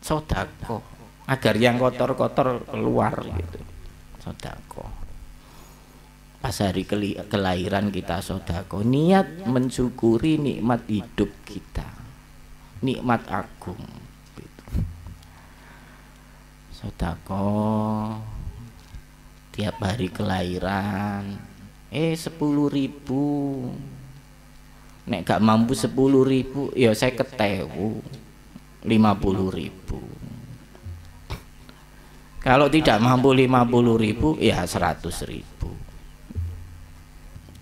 sodako. Agar yang kotor-kotor keluar gitu. Sodako. Pas hari kelahiran kita sodako niat mensyukuri nikmat hidup kita. Nikmat agung gitu. sodako tiap hari kelahiran eh sepuluh ribu. Nek gak mampu sepuluh ribu ya saya ketewu lima puluh ribu. Kalau tidak mampu lima puluh ribu ya seratus ribu.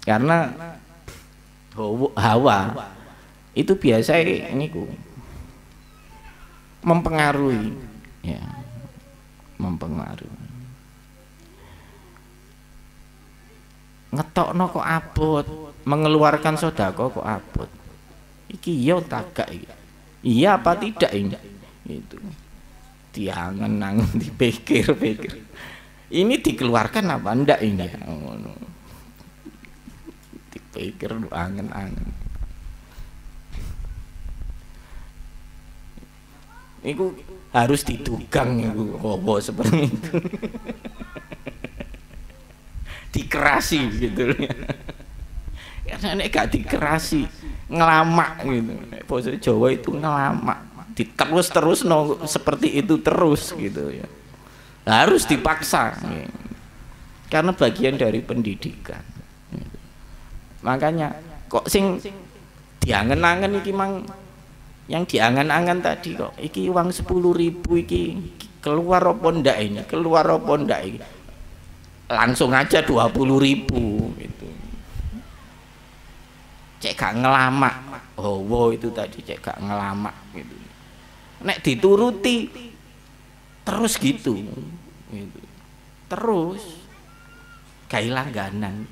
Karena hawa itu biasa ini ku mempengaruhi ya mempengaruhi. Ngetok kok abot mengeluarkan sodako kok abot. Iki iya tagak iki iya apa tidak ini? Itu diangen nangen dipikir-pikir. Ini dikeluarkan apa ndak ini? Oh, no. dipikir angen-angen. Itu harus ditugang itu oh, seperti itu. Dikerasi gitu karena ini gak dikerasi ngelamak gitu. Bahasa Jawa itu ngelamak. Diterus terus no, seperti itu terus gitu ya. Harus dipaksa. Gitu. karena bagian dari pendidikan. Makanya kok sing diangen-angen iki mang yang diangan-angan tadi kok iki uang sepuluh ribu iki keluar apa ndak ini? Keluar apa ndak ini? Langsung aja dua puluh ribu gitu cek gak ngelamak. Wow, itu tadi cek gak ngelamak gitu. Nek dituruti terus gitu, gitu. terus kayak langganan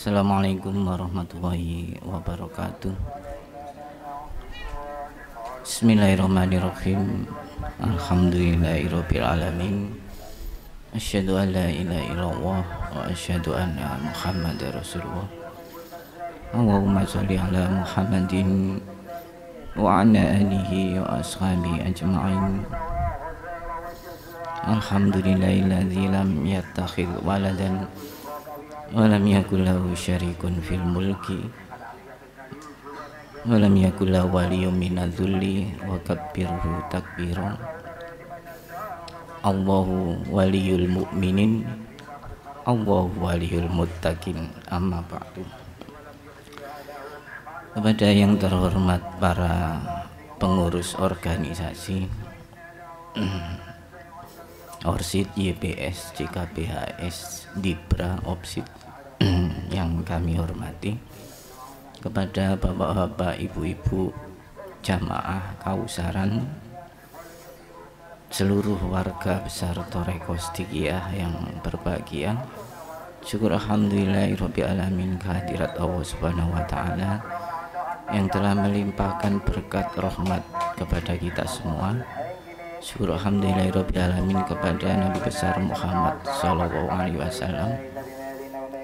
Assalamualaikum warahmatullahi wabarakatuh. Bismillahirrahmanirrahim. Alhamdulillahirabbil alamin Asyhadu an la ilaha illallah wa asyhadu anna Muhammadar Rasulullah. Allahumma shalli ala Muhammadin wa ala alihi wa ashabihi ajma'in. Alhamdulillahilladzi lam yattakhidh waladan ولم يكن له شريك في الملك ولم يكن له ولي من الذل وكبره تكبيرا الله ولي المؤمنين الله ولي المتقين أما بعد kepada yang terhormat para pengurus organisasi Orsid, YPS, CKPHS, Dibra, Opsid yang kami hormati kepada bapak-bapak, ibu-ibu, jamaah kausaran seluruh warga besar Torekos Tikiyah yang berbahagia. Syukur alhamdulillahirrahmanirrahim kehadirat Allah subhanahu wa ta'ala yang telah melimpahkan berkat rahmat kepada kita semua syukur alhamdulillahirrahmanirrahim kepada Nabi besar Muhammad sallallahu alaihi wasallam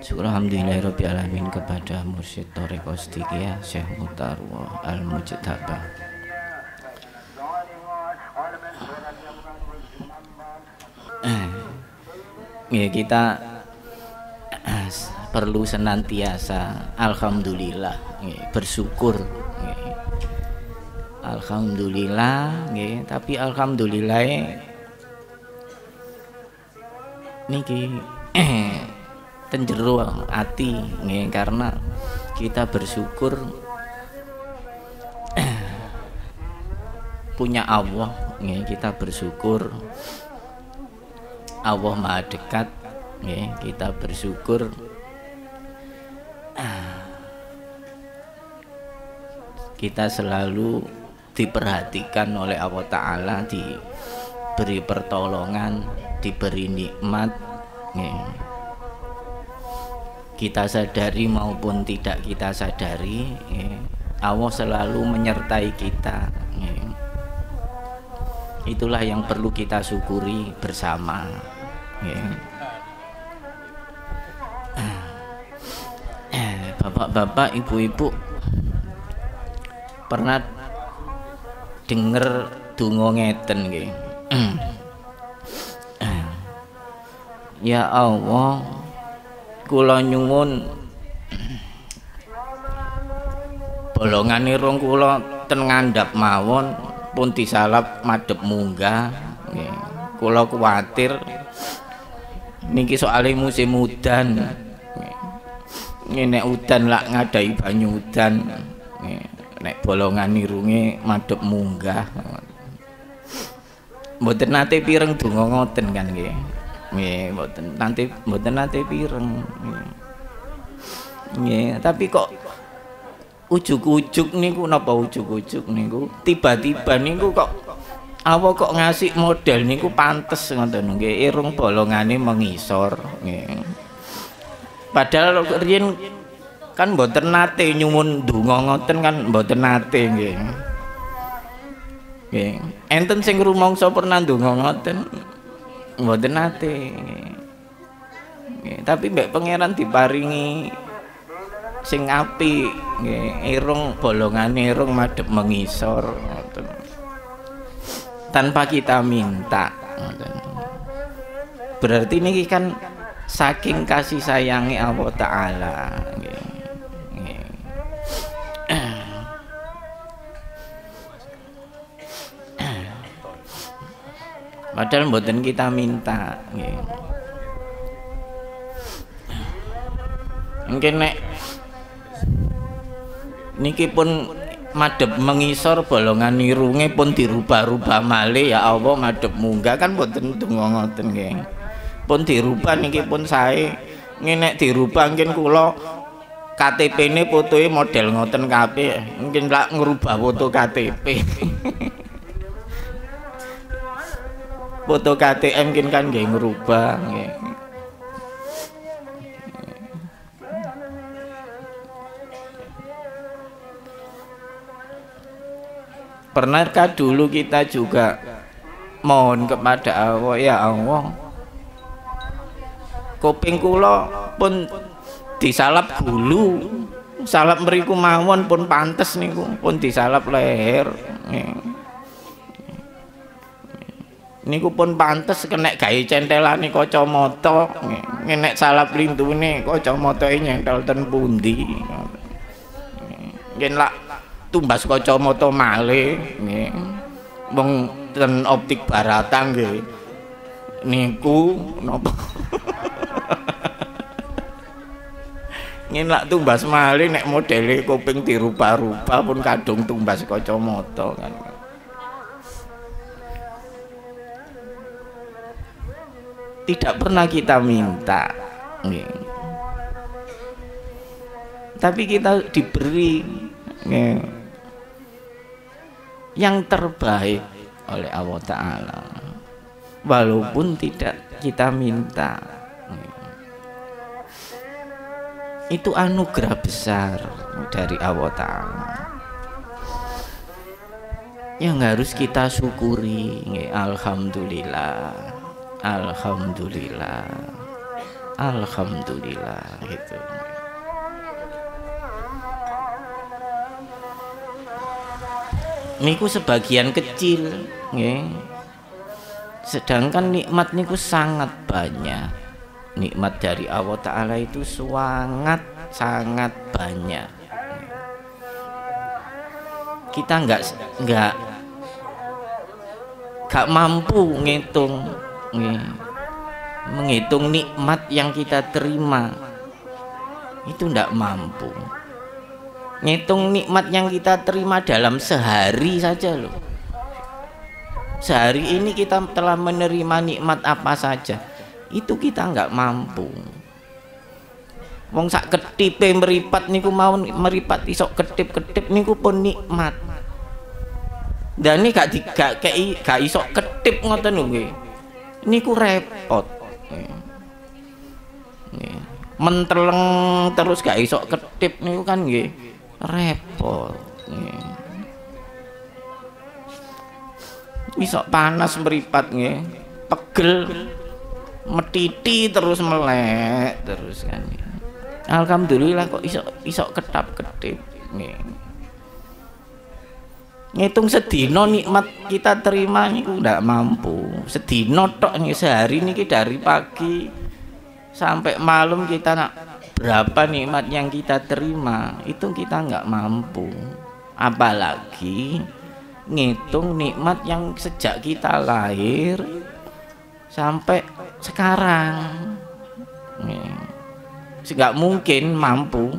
Syukur alamin kepada Mursyid Toriko Stikia Syekh Mutarwa Al-Mujtaba eh, Ya kita eh, perlu senantiasa Alhamdulillah ya, bersyukur ya. Alhamdulillah ya, tapi Alhamdulillah niki eh, tenjero hati nih karena kita bersyukur punya Allah nih kita bersyukur Allah maha dekat nih kita bersyukur kita selalu diperhatikan oleh Allah Ta'ala diberi pertolongan diberi nikmat kita sadari maupun tidak kita sadari Allah selalu menyertai kita itulah yang perlu kita syukuri bersama. Eh, bapak-bapak ibu-ibu pernah denger dungo ngeten nggih. Ya Allah kula nyuwun. Bolongan irung kula ten ngandhap mawon pun disalap madhep munggah nggih. Kula kuwatir niki soalé musim udan nek udan lak ngadai banyu udan nek bolongan irunge madhep munggah. Mboten nate pireng donga ngoten kan nggih. Nggih mboten nanti mboten nanti pireng. Nggih. Tapi kok ujuk-ujuk niku napa ujuk-ujuk niku? Tiba-tiba niku kok apa kok ngasih model niku pantes ngoten nggih. Irung bolongane mengisor. Nggih. Padahal riyen kan mboten nate nyumun donga ngoten kan mboten nate nggih. Nggih. Enten sing rumangsa pernah donga ngoten mboten nate. Nggih. Tapi mbek pangeran diparingi sing apik nggih. Irung bolongane irung madhep mengisor ngoten. Tanpa kita minta berarti niki kan saking kasih sayangi Allah taala nggih padahal mboten kita minta mungkin nek niki pun madep mengisor bolongan nirunge pun dirubah-rubah malih ya Allah madep munggah kan mboten donga ngoten nggih. Pun dirubah niki pun sae. Nek dirubah mungkin kula KTP ini fotonya model ngoten kabeh. Mungkin lak ngerubah foto KTP foto KTM mungkin kan nggih ngerubah Pernahkah dulu kita juga mohon kepada Allah ya Allah kuping kula pun disalap gulu salap meriku mawon pun pantes niku pun disalap leher niku pun pantes kena gawe centelane kacamata. Nek salap lintune kacamatae nyentel ten pundi. Ngen lak tumbas kacamata malih nggih. Wong ten optik barata nggih. Niku napa? Lak tumbas malih nek modele kuping dirubah-rubah pun kadung tumbas kacamata kan tidak pernah kita minta. Nggih. Tapi kita diberi nggih. Yang terbaik oleh Allah Ta'ala. Walaupun tidak kita minta. Itu anugerah besar dari Allah Ta'ala. Yang harus kita syukuri Alhamdulillah Alhamdulillah. Alhamdulillah gitu. Niku sebagian kecil nggih. Sedangkan nikmat niku sangat banyak. Nikmat dari Allah taala itu sangat sangat banyak. Kita nggak nggak nggak mampu ngitung menghitung nikmat yang kita terima. Itu ndak mampu. Ngitung nikmat yang kita terima dalam sehari saja loh. Sehari ini kita telah menerima nikmat apa saja. Itu kita nggak mampu. Wong sak ketipe meripat niku mau meripat isok ketip-ketip niku pun nikmat. Dan ini gak gak gak, gak isok ketip ngoten nggih niku repot. Menteleng terus gak iso ketip niku kan nggih. Repot. Nggih. Iso panas meripat nggih. Pegel metiti terus melek terus kan Alhamdulillah kok iso iso ketap ketip nggih ngitung sedino nikmat kita terima niku ndak mampu. Sedino tok nih sehari niki dari pagi sampai malam kita nak berapa nikmat yang kita terima itu kita nggak mampu. Apalagi ngitung nikmat yang sejak kita lahir sampai sekarang. Nggak mungkin mampu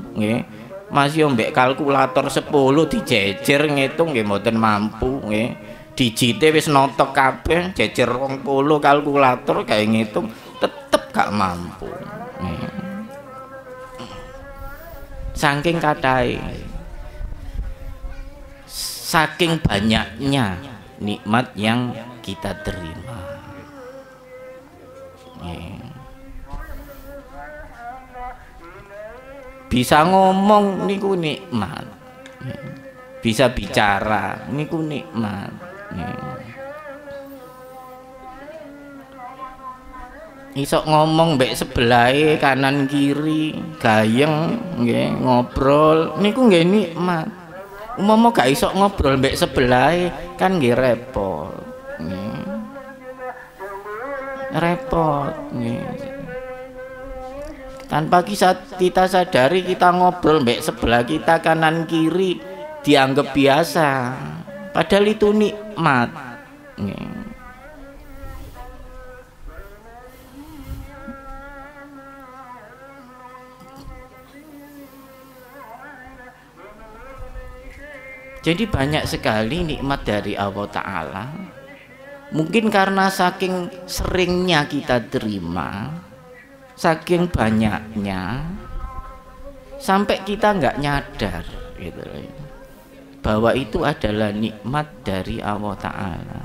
masih mbek kalkulator 10 dijejer ngitung nggih mboten mampu nggih. Digite wis notok kabeh jejer 20 kalkulator kayak ngitung tetep gak mampu. Nggih. Saking katai saking banyaknya nikmat yang kita terima. Nggih bisa ngomong niku nikmat. Bisa bicara niku nikmat. Isok ngomong mbek sebelah kanan kiri gayeng nggih ngobrol niku nggih nikmat. Umpama gak isok ngobrol mbek sebelah kan nggih repot repot tanpa kita sadari kita ngobrol mbak sebelah kita kanan kiri dianggap biasa. Padahal itu nikmat. Jadi banyak sekali nikmat dari Allah Ta'ala. Mungkin karena saking seringnya kita terima saking banyaknya sampai kita nggak nyadar gitu bahwa itu adalah nikmat dari Allah Ta'ala.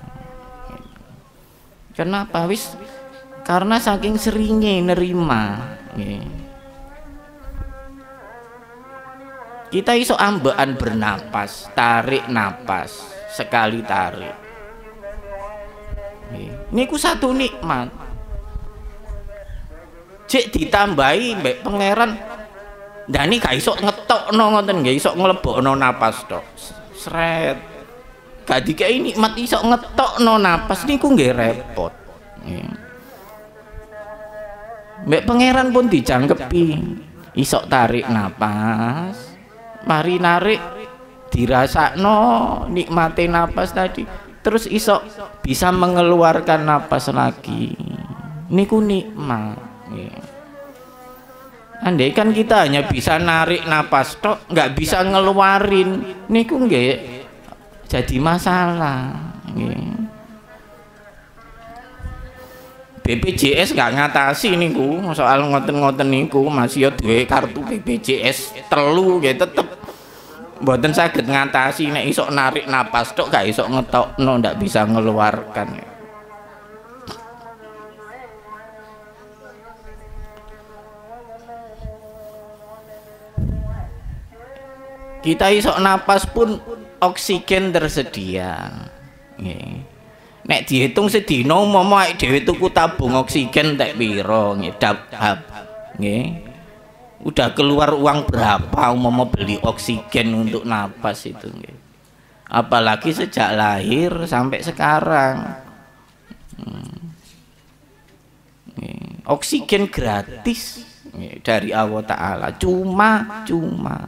Kenapa? Wis karena saking seringnya nerima kita iso ambekan bernapas tarik napas sekali tarik. Ini ku satu nikmat cek ditambahi mbek pangeran. Dan ini gak iso ngetokno ngoten gak iso nglebokno napas tok. Sret. Gak dikai nikmat iso ngetokno napas niku nggih repot. Mbek pangeran pun dijangkepi iso tarik napas. Mari narik dirasakno nikmati napas tadi. Terus iso bisa mengeluarkan napas lagi. Niku nikmat Andai kan kita hanya bisa narik napas tok, nggak bisa ngeluarin, niku nggak jadi masalah. BPJS nggak ngatasi niku soal ngoten-ngoten niku masih ya duwe kartu BPJS telu gitu tetep. Mboten saged ngatasi nek isok narik napas tok gak isok ngetokno ndak bisa ngeluarkan. Kita isok napas pun oksigen tersedia. Nek dihitung sedino momo ae dhewe tuku tabung oksigen tek piro nggih nggih. Udah keluar uang berapa mau beli oksigen untuk napas itu apalagi sejak lahir sampai sekarang. Oksigen gratis dari Allah Ta'ala. Cuma cuma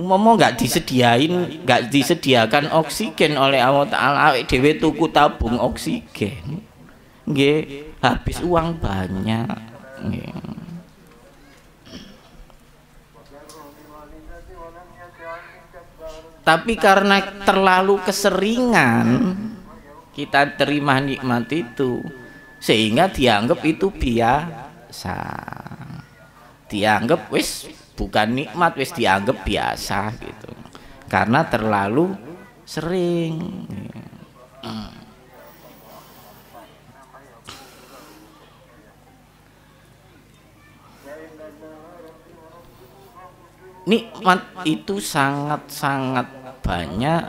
umpama nggak disediain nggak disediakan oksigen oleh Allah Taala dhewe tuku tabung oksigen. Nggih habis uang banyak. Tapi karena terlalu keseringan kita terima nikmat itu sehingga dianggap itu biasa. Dianggap wis bukan nikmat wis dianggap biasa gitu. Karena terlalu sering. Nikmat itu sangat-sangat banyak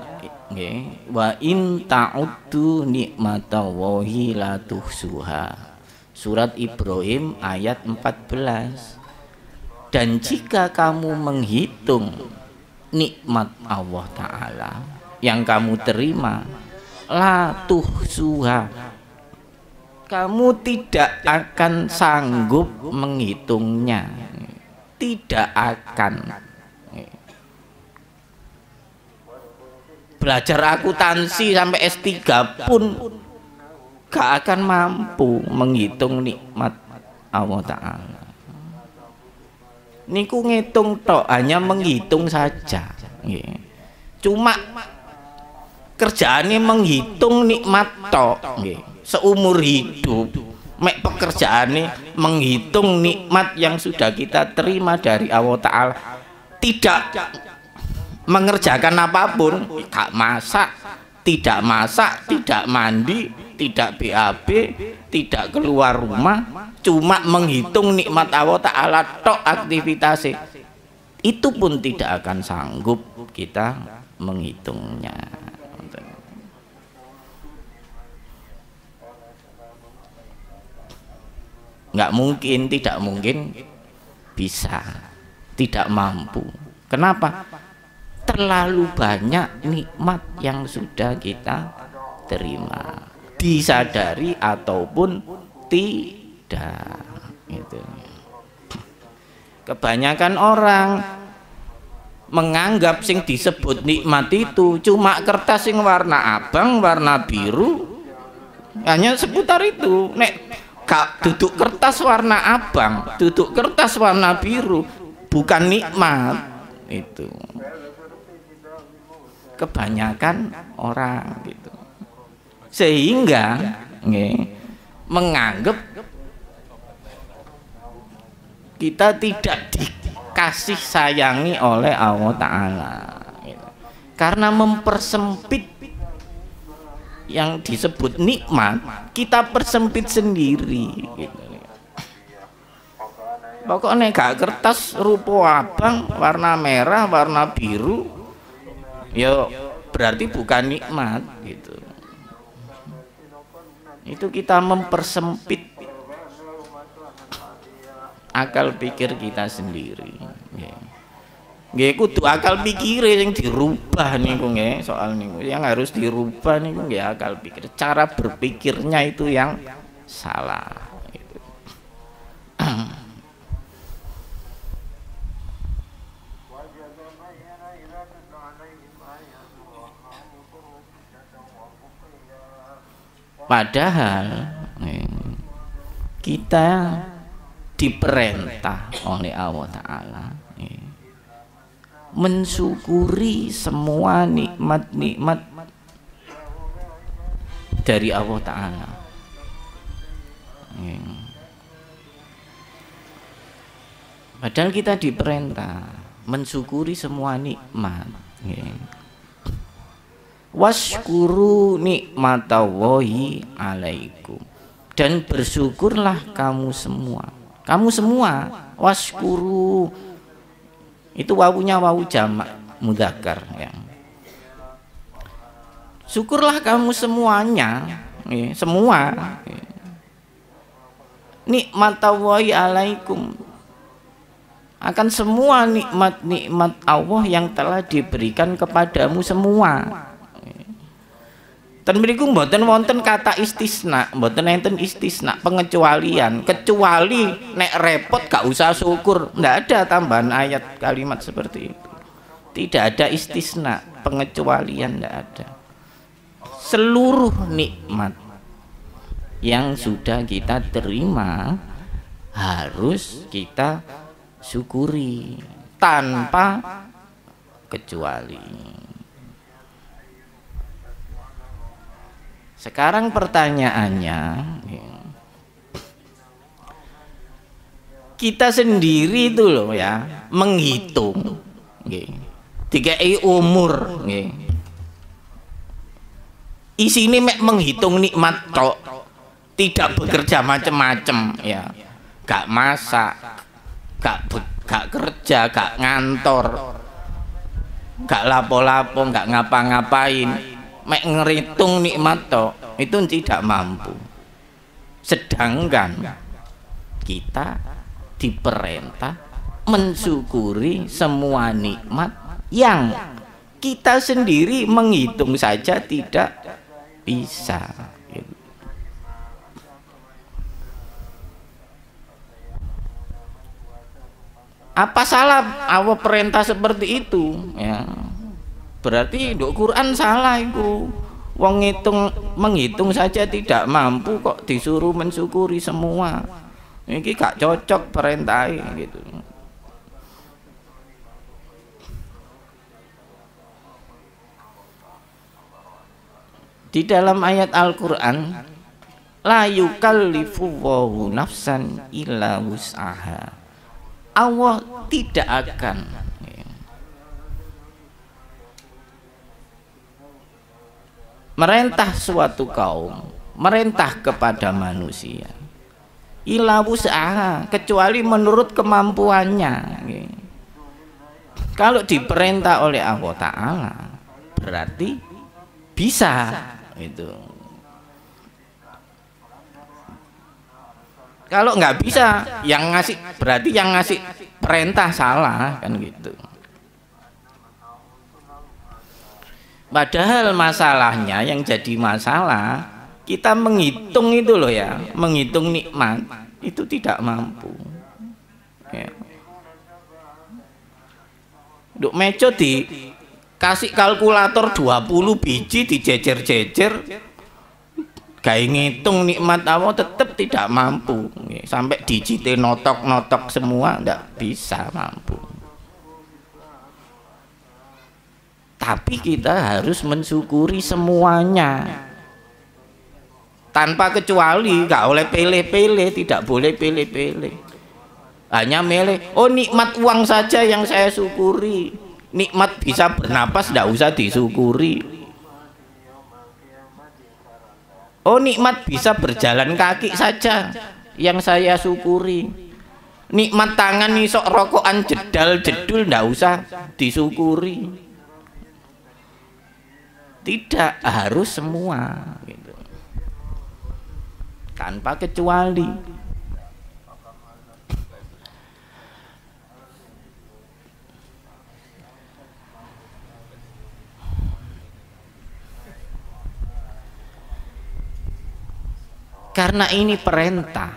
wa in ta'uddu nikmatallahi la tuhsuha. Surat Ibrahim ayat 14 dan jika kamu menghitung nikmat Allah taala yang kamu terima la tuhsuha kamu tidak akan sanggup menghitungnya. Tidak akan. Belajar akuntansi sampai S3 pun gak akan mampu menghitung nikmat Allah Ta'ala niku ngitung tok hanya menghitung saja. Cuma kerjaannya menghitung nikmat tok seumur hidup mek pekerjaannya menghitung nikmat yang sudah kita terima dari Allah Ta'ala. Tidak mengerjakan apa pun tak masak tidak masak tidak mandi tidak BAB tidak keluar rumah cuma menghitung nikmat Allah Ta'ala tok aktivitasnya. Itu pun tidak akan sanggup kita menghitungnya. Nggak mungkin tidak mungkin. Bisa tidak mampu. Kenapa? Terlalu banyak nikmat yang sudah kita terima disadari ataupun tidak gitu. kebanyakan orang menganggap sing disebut nikmat itu cuma kertas yang warna abang warna biru hanya seputar itu. Nek kak duduk kertas warna abang duduk kertas warna biru bukan nikmat itu. Kebanyakan orang gitu sehingga nge, menganggap kita tidak dikasih sayangi oleh Allah Ta'ala. Karena mempersempit yang disebut nikmat kita persempit sendiri. Pokoknya gak kertas rupa abang warna merah warna biru ya berarti bukan nikmat gitu itu kita mempersempit akal pikir kita sendiri. Nggih. Kudu akal pikir yang dirubah niku nggih soal niku. Yang harus dirubah niku nggih akal pikir. Cara berpikirnya itu yang salah gitu. Padahal kita diperintah oleh Allah Ta'ala mensyukuri semua nikmat-nikmat dari Allah Ta'ala. Padahal kita diperintah mensyukuri semua nikmat waskuru nikmatallahi alaikum. Dan bersyukurlah kamu semua. Kamu semua waskuru. Itu wawunya wawu jamak mudakar ya. Syukurlah kamu semuanya ya, semua ya. nikmatallahi alaikum. Akan semua nikmat-nikmat Allah yang telah diberikan kepadamu semua dan mriku mboten wonten kata istisna, mboten enten istisna, pengecualian. Kecuali nek repot gak usah syukur. Ndak ada tambahan ayat kalimat seperti itu. Tidak ada istisna, pengecualian ndak ada. Seluruh nikmat yang sudah kita terima harus kita syukuri tanpa kecuali. Sekarang pertanyaannya, kita sendiri itu loh ya menghitung, tiga i umur, isi ini menghitung nikmat tok, tidak bekerja macam-macam ya, gak masak, gak gak kerja gak ngantor gak lapo-lapo gak ngapa-ngapain mek ngeritung nikmat to itu tidak mampu. Sedangkan kita diperintah mensyukuri semua nikmat yang kita sendiri menghitung saja tidak bisa. Apa salah awal perintah seperti itu? Ya berarti dok Quran salah itu wong ngitung menghitung saja tidak mampu kok disuruh mensyukuri semua. Ini gak cocok perintah gitu. Di dalam ayat Al-Quran la yukallifu nafsan illa wus'aha. Allah tidak akan merentah suatu kaum merentah kepada manusia. Ila usaha kecuali menurut kemampuannya. Kalau diperintah oleh Allah Ta'ala berarti bisa itu kalau nggak bisa yang ngasih berarti yang ngasih perintah salah kan gitu padahal masalahnya yang jadi masalah kita menghitung itu loh ya menghitung nikmat itu tidak mampu. Ya. Duk meco di kasih kalkulator 20 biji dijejer-jejer gaya ngitung nikmat Allah tetap tidak mampu. Sampai digite notok-notok semua tidak bisa mampu tapi kita harus mensyukuri semuanya tanpa kecuali nggak oleh pilih-pilih tidak boleh pilih-pilih hanya milih oh nikmat uang saja yang saya syukuri nikmat bisa bernapas tidak usah disyukuri Oh nikmat bisa berjalan kaki saja yang saya syukuri. Nikmat tangan nih sok rokokan jedal jedul ndak usah disyukuri. Tidak harus semua gitu. Tanpa kecuali. karena ini perintah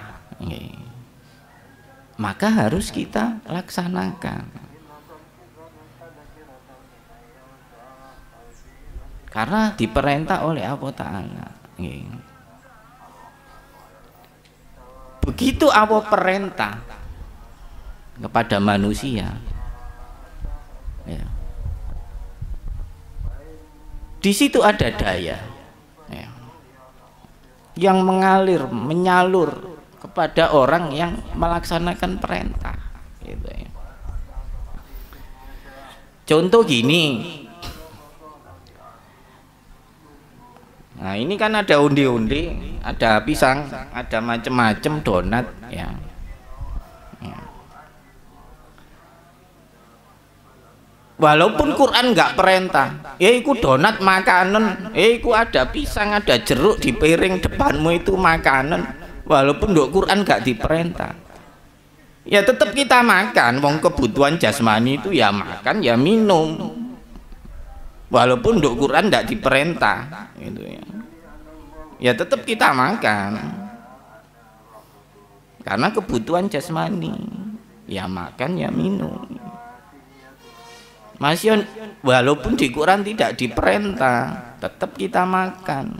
maka harus kita laksanakan karena diperintah oleh Allah Ta'ala begitu Allah perintah kepada manusia ya. di situ ada daya yang mengalir, menyalur kepada orang yang melaksanakan perintah. Gitu ya. Contoh gini, nah ini kan ada undi-undi, ada pisang, ada macam-macam donat, ya. Walaupun Quran nggak perintah, ya iku donat makanan, ya iku ada pisang, ada jeruk di piring depanmu itu makanan. Walaupun dok Quran nggak diperintah, ya tetap kita makan. Wong kebutuhan jasmani itu ya makan, ya minum. Walaupun dok Quran nggak diperintah, gitu ya. Ya tetap kita makan, karena kebutuhan jasmani, ya makan, ya minum. Masih walaupun di Quran tidak diperintah, tetap kita makan.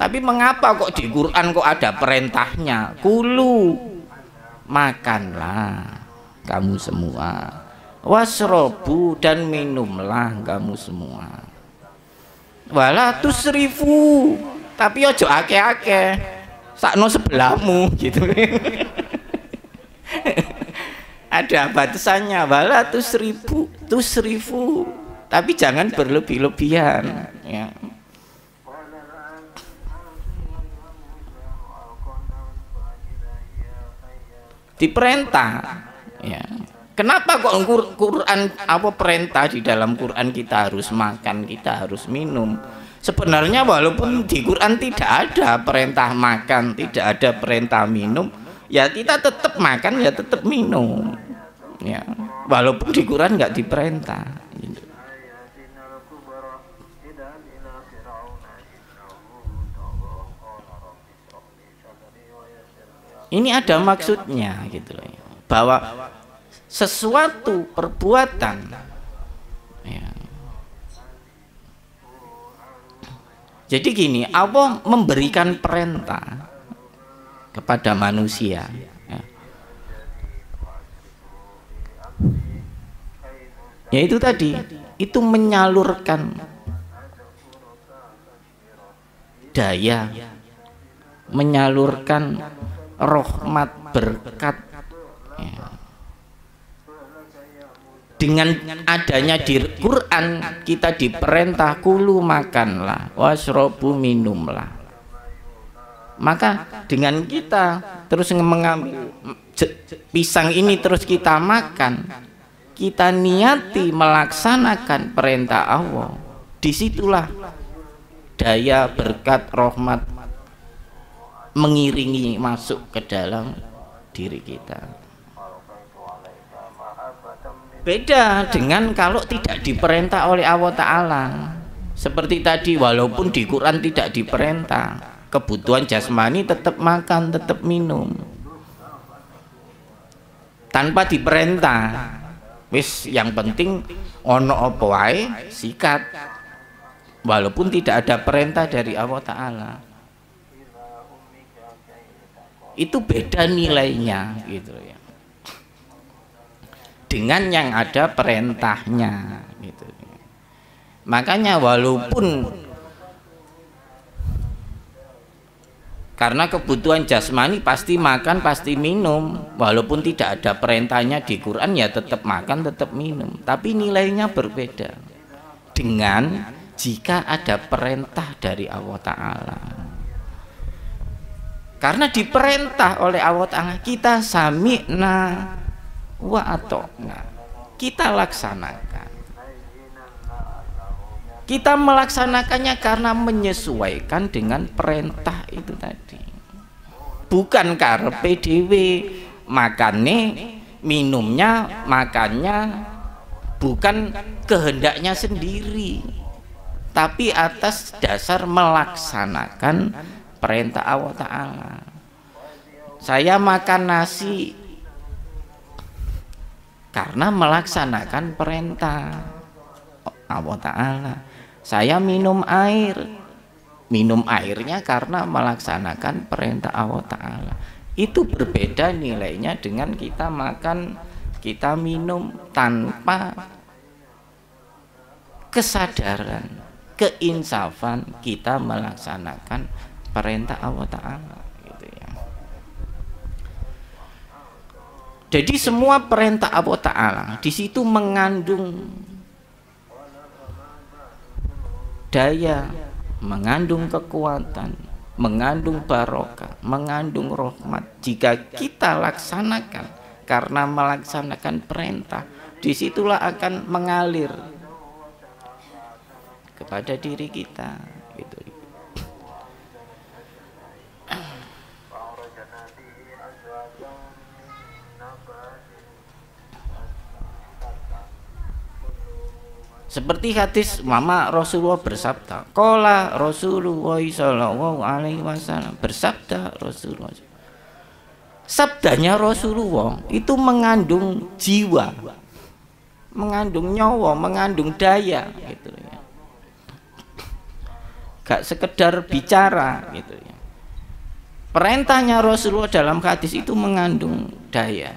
Tapi mengapa kok di Quran kok ada perintahnya? Kulu makanlah kamu semua. Wasrobu dan minumlah kamu semua. Wala tusrifu, tapi ojo ake-ake. Sakno sebelahmu gitu. ada batasannya wala tuh seribu tapi jangan berlebih-lebihan ya diperintah ya kenapa kok Quran apa perintah di dalam Quran kita harus makan kita harus minum? Sebenarnya walaupun di Quran tidak ada perintah makan tidak ada perintah minum ya kita tetap makan ya tetap minum. Ya walaupun di Quran nggak diperintah. Ini ada maksudnya gitu loh ya. bahwa sesuatu perbuatan ya. jadi gini Allah memberikan perintah kepada manusia ya. ya tadi itu menyalurkan daya menyalurkan rahmat berkat ya. Dengan adanya di Quran kita diperintah kulu makanlah wasrobu minumlah. Maka dengan kita terus mengambil pisang ini terus kita makan kita niati melaksanakan perintah Allah. Di situlah daya berkat rahmat mengiringi masuk ke dalam diri kita beda dengan kalau tidak diperintah oleh Allah Ta'ala. Seperti tadi walaupun di Quran tidak diperintah kebutuhan jasmani tetap makan tetap minum. Tanpa diperintah wis yang penting ono apa wae sikat. Walaupun tidak ada perintah dari Allah Ta'ala. Itu beda nilainya gitu ya dengan yang ada perintahnya gitu. Makanya walaupun karena kebutuhan jasmani pasti makan pasti minum walaupun tidak ada perintahnya di Quran ya tetap makan tetap minum. Tapi nilainya berbeda. Dengan jika ada perintah dari Allah Ta'ala. Karena diperintah oleh Allah Ta'ala kita sami'na wa atokna. Kita laksanakan. Kita melaksanakannya karena menyesuaikan dengan perintah itu tadi. Bukan karena PDW makannya minumnya makannya bukan kehendaknya sendiri tapi atas dasar melaksanakan perintah Allah Ta'ala. Saya makan nasi karena melaksanakan perintah. Allah Ta'ala. Saya minum air. Minum airnya karena melaksanakan perintah Allah Ta'ala. Itu berbeda nilainya dengan kita makan kita minum tanpa kesadaran keinsafan kita melaksanakan perintah Allah Ta'ala gitu ya. Jadi semua perintah Allah Ta'ala di situ mengandung daya mengandung kekuatan mengandung barokah mengandung rahmat. Jika kita laksanakan karena melaksanakan perintah di situlah akan mengalir kepada diri kita Seperti hadis Mama Rasulullah bersabda, "Qala Rasulullah sallallahu alaihi wasallam." Bersabda Rasulullah. Sabdanya Rasulullah itu mengandung jiwa, mengandung nyawa, mengandung daya gitu ya. Gak sekedar bicara gitu ya. Perintahnya Rasulullah dalam hadis itu mengandung daya.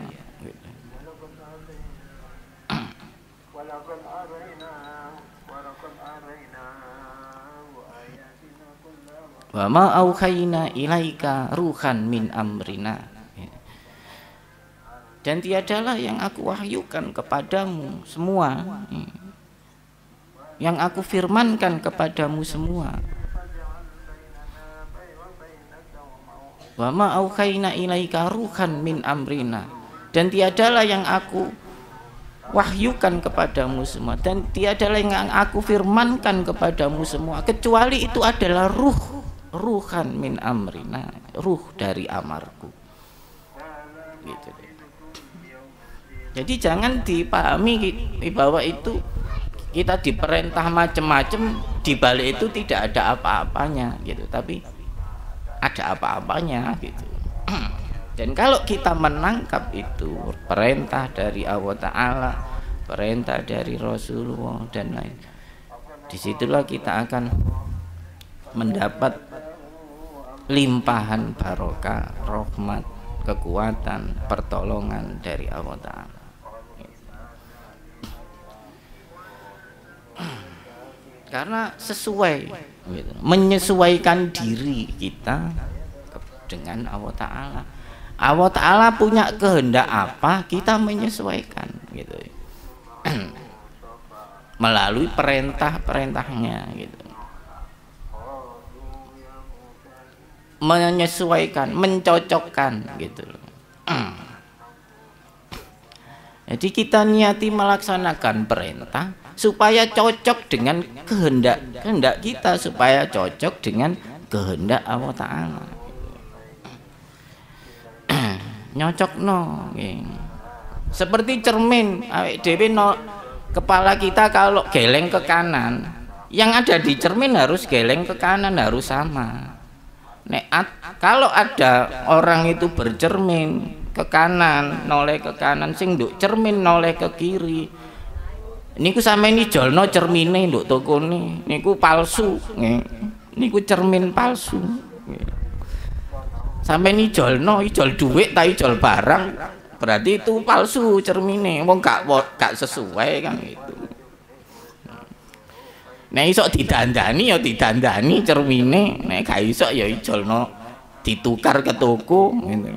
Wa ma auhayna ilaika ruhan min amrina. Dan tiadalah yang aku wahyukan kepadamu semua yang aku firmankan kepadamu semua. Wa ma auhayna ilaika ruhan min amrina. Dan tiadalah yang aku wahyukan kepadamu semua. Dan tiadalah yang aku firmankan kepadamu semua. Kecuali itu adalah ruh ruhan min amrina ruh dari amarku. Gitu jadi jangan dipahami bahwa itu kita diperintah macam-macam di balik itu tidak ada apa-apanya gitu. Tapi ada apa-apanya gitu. Dan kalau kita menangkap itu perintah dari Allah Ta'ala perintah dari Rasulullah dan lain di situlah kita akan mendapat limpahan barokah rahmat kekuatan pertolongan dari Allah Ta'ala. Karena sesuai gitu. menyesuaikan diri kita dengan Allah Taala. Allah Taala punya kehendak apa kita menyesuaikan gitu. Melalui perintah-perintahnya gitu menyesuaikan mencocokkan gitu jadi kita niati melaksanakan perintah supaya cocok dengan kehendak kehendak kita supaya cocok dengan kehendak Allah Taala. Nyocok no seperti cermin dewi no kepala kita kalau geleng ke kanan. Yang ada di cermin harus geleng ke kanan harus sama Nek, kalau ada orang itu bercermin ke kanan noleh ke kanan sing duk cermin noleh ke kiri. Niku ini jolno cermine nduk tokone. Niku palsu niku cermin palsu sampai ini jolno ijol duit tak ijol barang. Berarti itu palsu cermine. Wong gak gak sesuai kan itu nek iso didandani ya didandani cermine nek gak iso ya ijolno ditukar ke toko gitu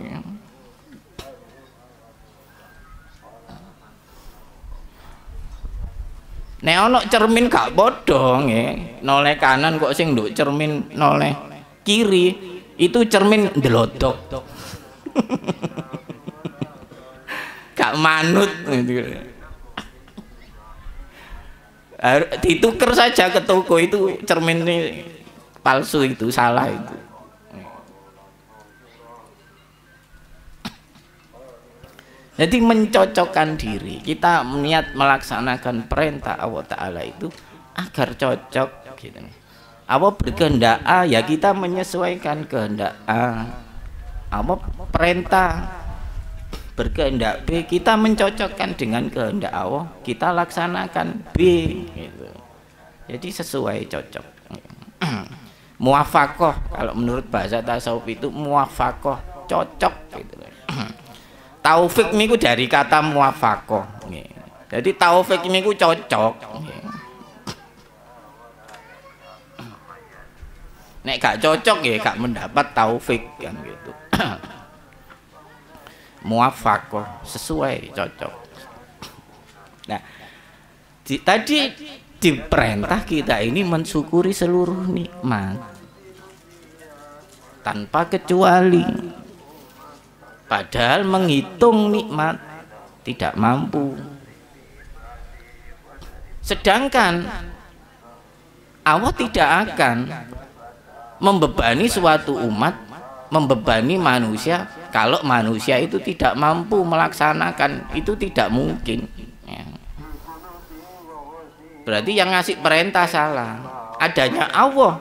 Nek ana cermin gak padha nggih, noleh kanan kok sing nduk cermin noleh kiri, itu cermin ndelodok. gak manut gitu. Dituker saja ke toko itu cermin ini palsu itu salah itu. Jadi mencocokkan diri. Kita niat melaksanakan perintah Allah Ta'ala itu agar cocok gitu. Allah berkehendak A ya kita menyesuaikan kehendak A. Allah perintah berkehendak B kita mencocokkan dengan kehendak Allah kita laksanakan B gitu. Jadi sesuai cocok. muafakoh kalau menurut bahasa tasawuf itu muafakoh cocok gitu taufik niku dari kata muafakoh jadi taufik niku cocok nek gak cocok ya gak mendapat taufik kan gitu muafakoh sesuai cocok. Nah di, tadi diperintah kita ini mensyukuri seluruh nikmat. Tanpa kecuali. Padahal menghitung nikmat tidak mampu. Sedangkan Allah tidak akan membebani suatu umat, membebani manusia kalau manusia itu tidak mampu melaksanakan. Itu tidak mungkin. Ya. Berarti yang ngasih perintah salah. Adanya Allah.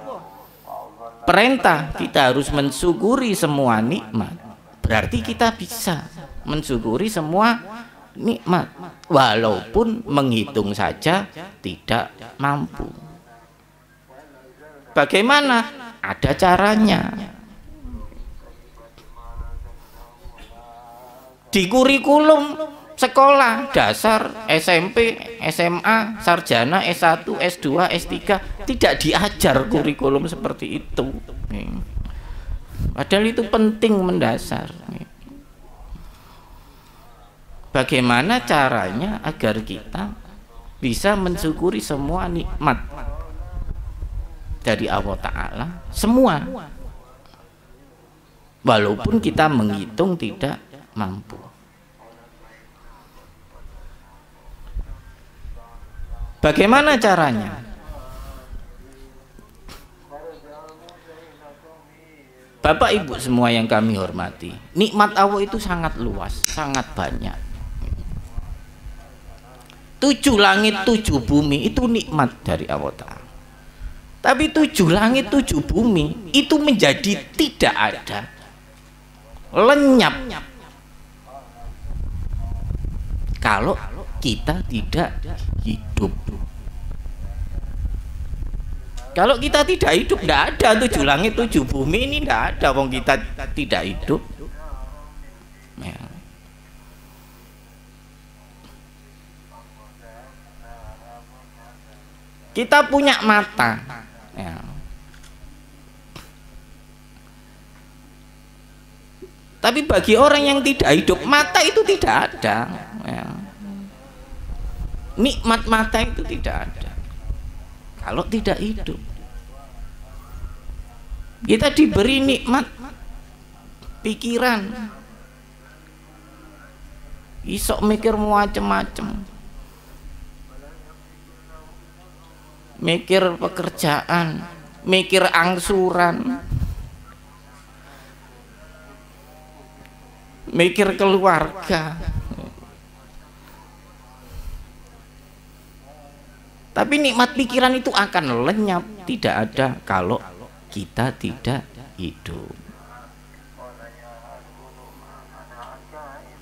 Perintah kita harus mensyukuri semua nikmat. Berarti kita bisa mensyukuri semua nikmat. Walaupun menghitung saja tidak mampu. Bagaimana? Ada caranya di kurikulum sekolah dasar SMP, SMA, sarjana, S1, S2, S3 tidak diajar kurikulum seperti itu. Padahal itu penting mendasar. Bagaimana caranya agar kita bisa mensyukuri semua nikmat dari Allah Ta'ala semua walaupun kita menghitung tidak mampu bagaimana caranya Bapak Ibu semua yang kami hormati, nikmat Allah itu sangat luas, sangat banyak. Tujuh langit, tujuh bumi itu nikmat dari Allah Ta'ala. Tapi tujuh langit, tujuh bumi itu menjadi tidak ada. Lenyap. Kalau kita tidak hidup. Kalau kita tidak hidup, tidak ada tujuh langit, tujuh bumi ini tidak ada. Wong kita tidak hidup. Ya. Kita punya mata. Ya. Tapi bagi orang yang tidak hidup, mata itu tidak ada. Ya. Nikmat mata itu tidak ada. Kalau tidak hidup. Kita diberi nikmat pikiran. Isok mikir macam-macam mikir pekerjaan mikir angsuran. Mikir keluarga Tapi nikmat pikiran itu akan lenyap, tidak ada kalau kita tidak hidup.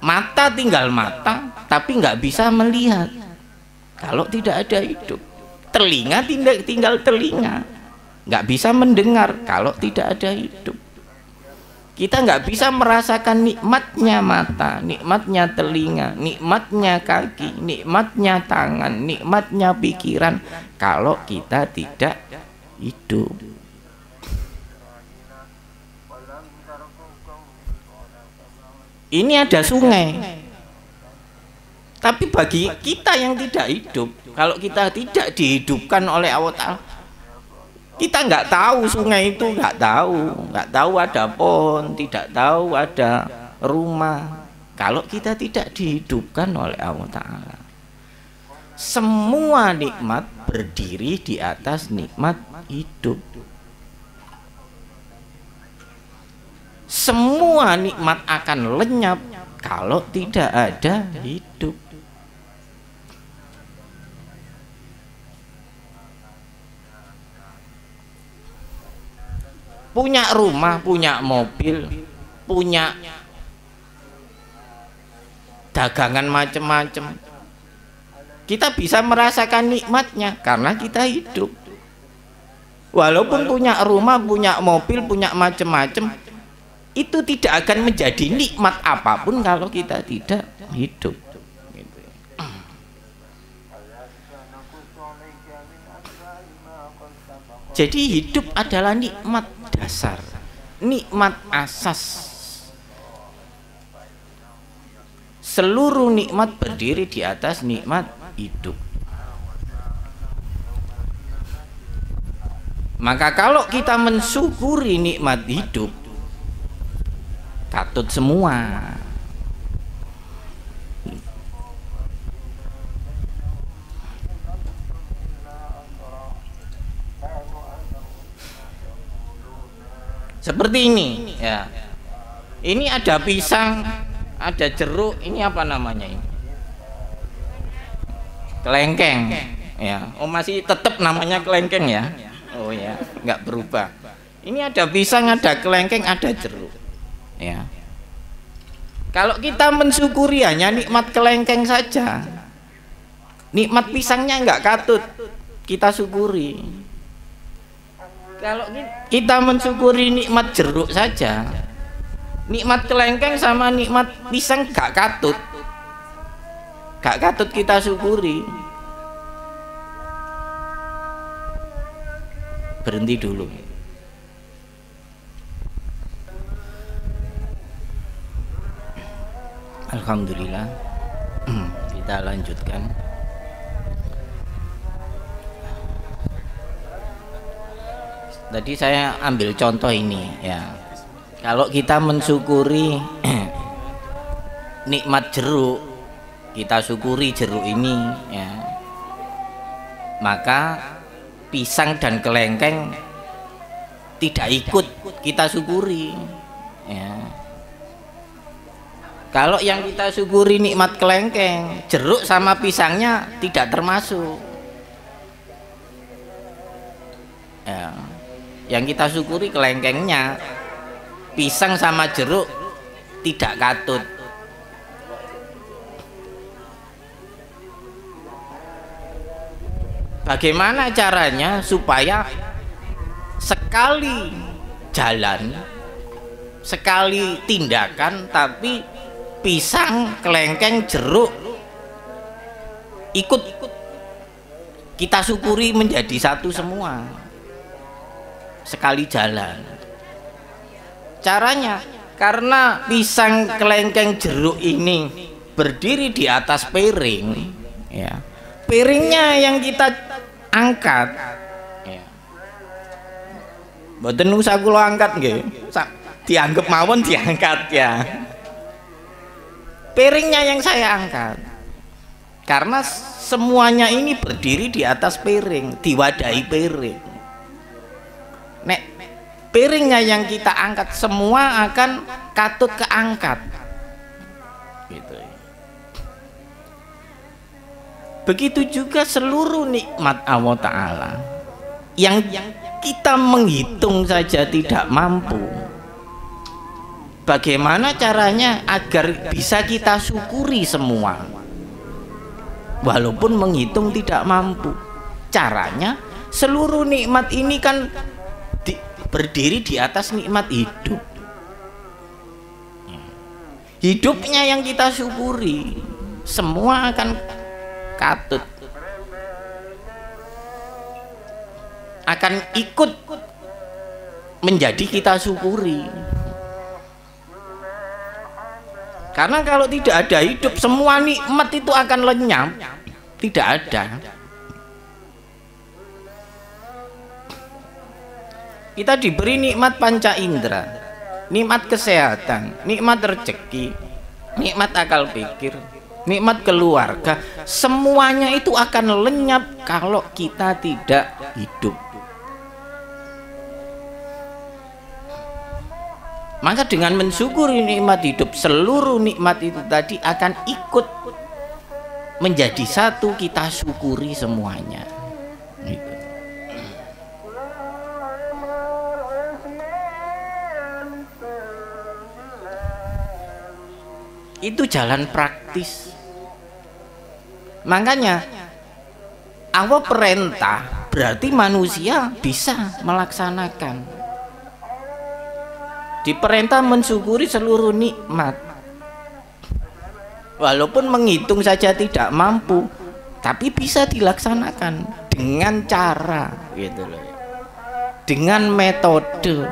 Mata tinggal mata, tapi nggak bisa melihat kalau tidak ada hidup. Telinga tinggal, tinggal telinga, nggak bisa mendengar kalau tidak ada hidup kita nggak bisa merasakan nikmatnya mata, nikmatnya telinga, nikmatnya kaki, nikmatnya tangan, nikmatnya pikiran kalau kita tidak hidup. Ini ada sungai. Tapi bagi kita yang tidak hidup, kalau kita tidak dihidupkan oleh Allah Ta'ala, kita nggak tahu sungai itu nggak tahu. Nggak tahu ada pohon tidak tahu ada rumah. Kalau kita tidak dihidupkan oleh Allah Ta'ala semua nikmat berdiri di atas nikmat hidup. Semua nikmat akan lenyap kalau tidak ada hidup punya rumah, punya mobil, punya dagangan macam-macam. Kita bisa merasakan nikmatnya karena kita hidup. Walaupun punya rumah, punya mobil, punya macam-macam, itu tidak akan menjadi nikmat apa pun kalau kita tidak hidup. Jadi hidup adalah nikmat dasar nikmat asas. Seluruh nikmat berdiri di atas nikmat hidup. Maka kalau kita mensyukuri nikmat hidup katut semua seperti ini ya. Ini ada pisang ada jeruk ini apa namanya ini? Kelengkeng ya. Oh masih tetap namanya kelengkeng ya? Oh ya nggak berubah. Ini ada pisang ada kelengkeng ada jeruk ya. Kalau kita mensyukuri hanya nikmat kelengkeng saja nikmat pisangnya nggak katut kita syukuri kalau kita mensyukuri nikmat jeruk saja, nikmat kelengkeng sama nikmat pisang gak katut. Gak katut kita syukuri. Berhenti dulu. Alhamdulillah. Kita lanjutkan. Tadi saya ambil contoh ini ya. kalau kita mensyukuri nikmat jeruk kita syukuri jeruk ini ya. Maka pisang dan kelengkeng tidak ikut kita syukuri ya. Kalau yang kita syukuri nikmat kelengkeng jeruk sama pisangnya tidak termasuk. Ya yang kita syukuri kelengkengnya. Pisang sama jeruk tidak katut. Bagaimana caranya supaya sekali jalan sekali tindakan tapi pisang kelengkeng jeruk ikut? Kita syukuri menjadi satu semua sekali jalan caranya karena pisang kelengkeng jeruk ini berdiri di atas piring ya piringnya yang kita angkat ya. Mboten usah kula angkat nggih. Dianggap mawon diangkat ya. Piringnya yang saya angkat. Karena semuanya ini berdiri di atas piring, diwadahi piring. Nek piringnya yang kita angkat semua akan katut keangkat. Gitu. Begitu juga seluruh nikmat Allah Ta'ala yang kita menghitung saja tidak mampu. Bagaimana caranya agar bisa kita syukuri semua? Walaupun menghitung tidak mampu. Caranya seluruh nikmat ini kan berdiri di atas nikmat hidup. Hidupnya yang kita syukuri, semua akan katut. Akan ikut menjadi kita syukuri. Karena kalau tidak ada hidup semua nikmat itu akan lenyap. Tidak ada kita diberi nikmat panca indera nikmat kesehatan nikmat rezeki nikmat akal pikir nikmat keluarga. Semuanya itu akan lenyap kalau kita tidak hidup. Maka dengan mensyukuri nikmat hidup seluruh nikmat itu tadi akan ikut menjadi satu. Kita syukuri semuanya itu jalan praktis. Makanya Allah perintah berarti manusia bisa melaksanakan. Diperintah mensyukuri seluruh nikmat. Walaupun menghitung saja tidak mampu tapi bisa dilaksanakan dengan cara gitu loh dengan metode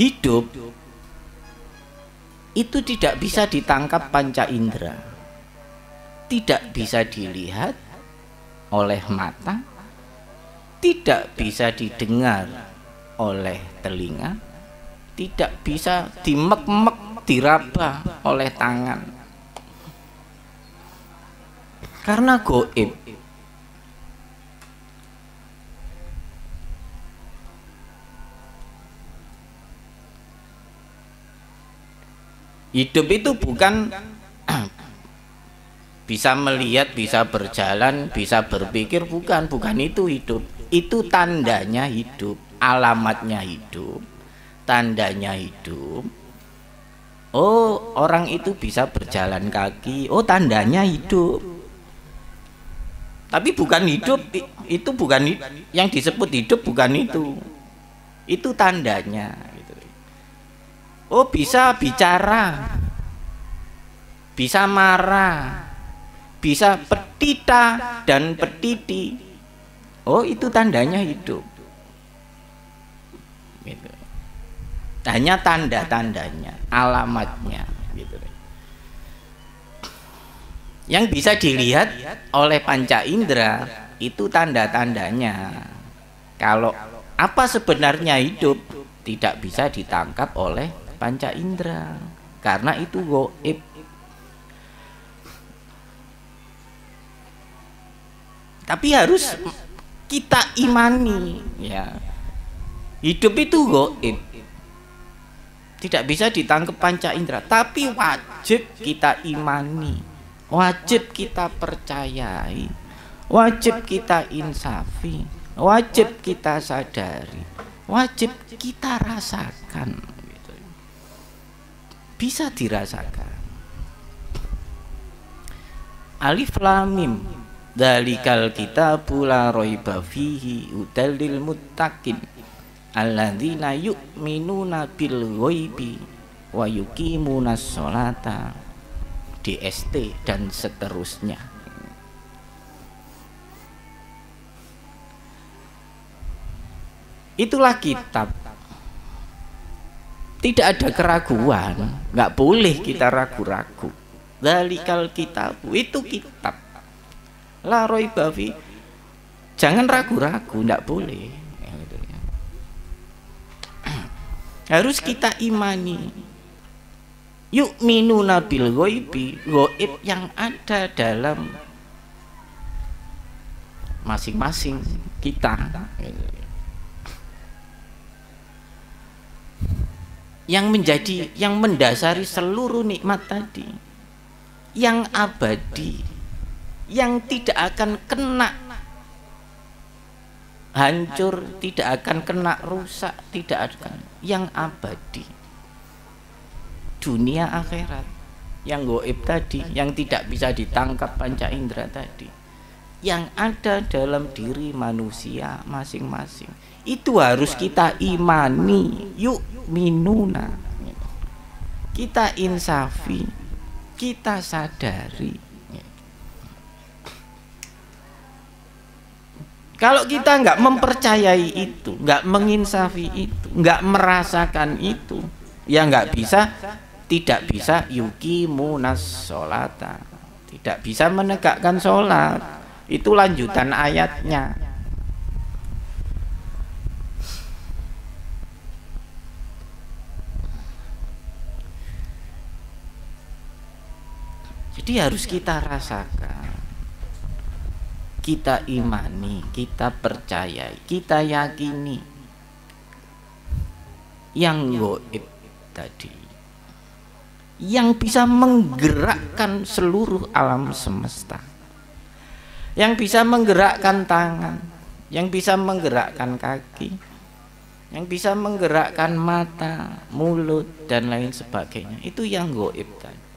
hidup itu tidak bisa ditangkap panca indera. Tidak bisa dilihat oleh mata. Tidak bisa didengar oleh telinga. Tidak bisa dimek-mek diraba oleh tangan. Karena goib hidup itu bukan bisa melihat, bisa berjalan, bisa berpikir, bukan, bukan itu hidup. Itu tandanya hidup, alamatnya hidup, tandanya hidup. Oh, orang itu bisa berjalan kaki. Oh, tandanya hidup. Tapi bukan hidup, itu bukan yang disebut hidup bukan itu. Itu tandanya. Oh bisa bicara. Bisa marah. Bisa petita dan petiti. Oh itu tandanya hidup. Gitu. hanya tanda-tandanya alamatnya gitu. Yang bisa dilihat oleh panca indera itu tanda-tandanya. Kalau apa sebenarnya hidup tidak bisa ditangkap oleh panca indera karena itu goib. Tapi harus kita imani. Ya. Hidup itu goib. Tidak bisa ditangkap panca indera tapi wajib kita imani. Wajib kita percayai. Wajib kita insafi. Wajib kita sadari. Wajib kita rasakan. Bisa dirasakan. Alif lamim dalikal kitabu la raiba fihi udallil muttaqin. Alladzina yu'minuna bil ghaibi wa yuqimuna sholata DST dan seterusnya. Itulah kitab tidak ada keraguan. nggak boleh kita ragu-ragu. Dalikal kitab itu kitab. Laroi bafi jangan ragu-ragu nggak boleh. Ya. harus kita imani. Yuk minu nabil goibi goib yang ada dalam masing-masing kita yang menjadi yang mendasari seluruh nikmat tadi. Yang abadi yang tidak akan kena. Hancur tidak akan kena rusak tidak akan. Yang abadi. Dunia akhirat. Yang goib tadi yang tidak bisa ditangkap panca indera tadi. Yang ada dalam diri manusia masing-masing itu harus kita imani. Yuk minuna. Kita insafi. Kita sadari. Kalau kita nggak mempercayai itu nggak menginsafi itu nggak merasakan itu ya nggak bisa tidak bisa yuki munas solata tidak bisa menegakkan sholat. Itu lanjutan ayatnya jadi harus kita rasakan. Kita imani kita percaya kita yakini. Yang goib tadi. Yang bisa menggerakkan seluruh alam semesta. Yang bisa menggerakkan tangan. Yang bisa menggerakkan kaki. Yang bisa menggerakkan mata, mulut dan lain sebagainya. Itu yang goib tadi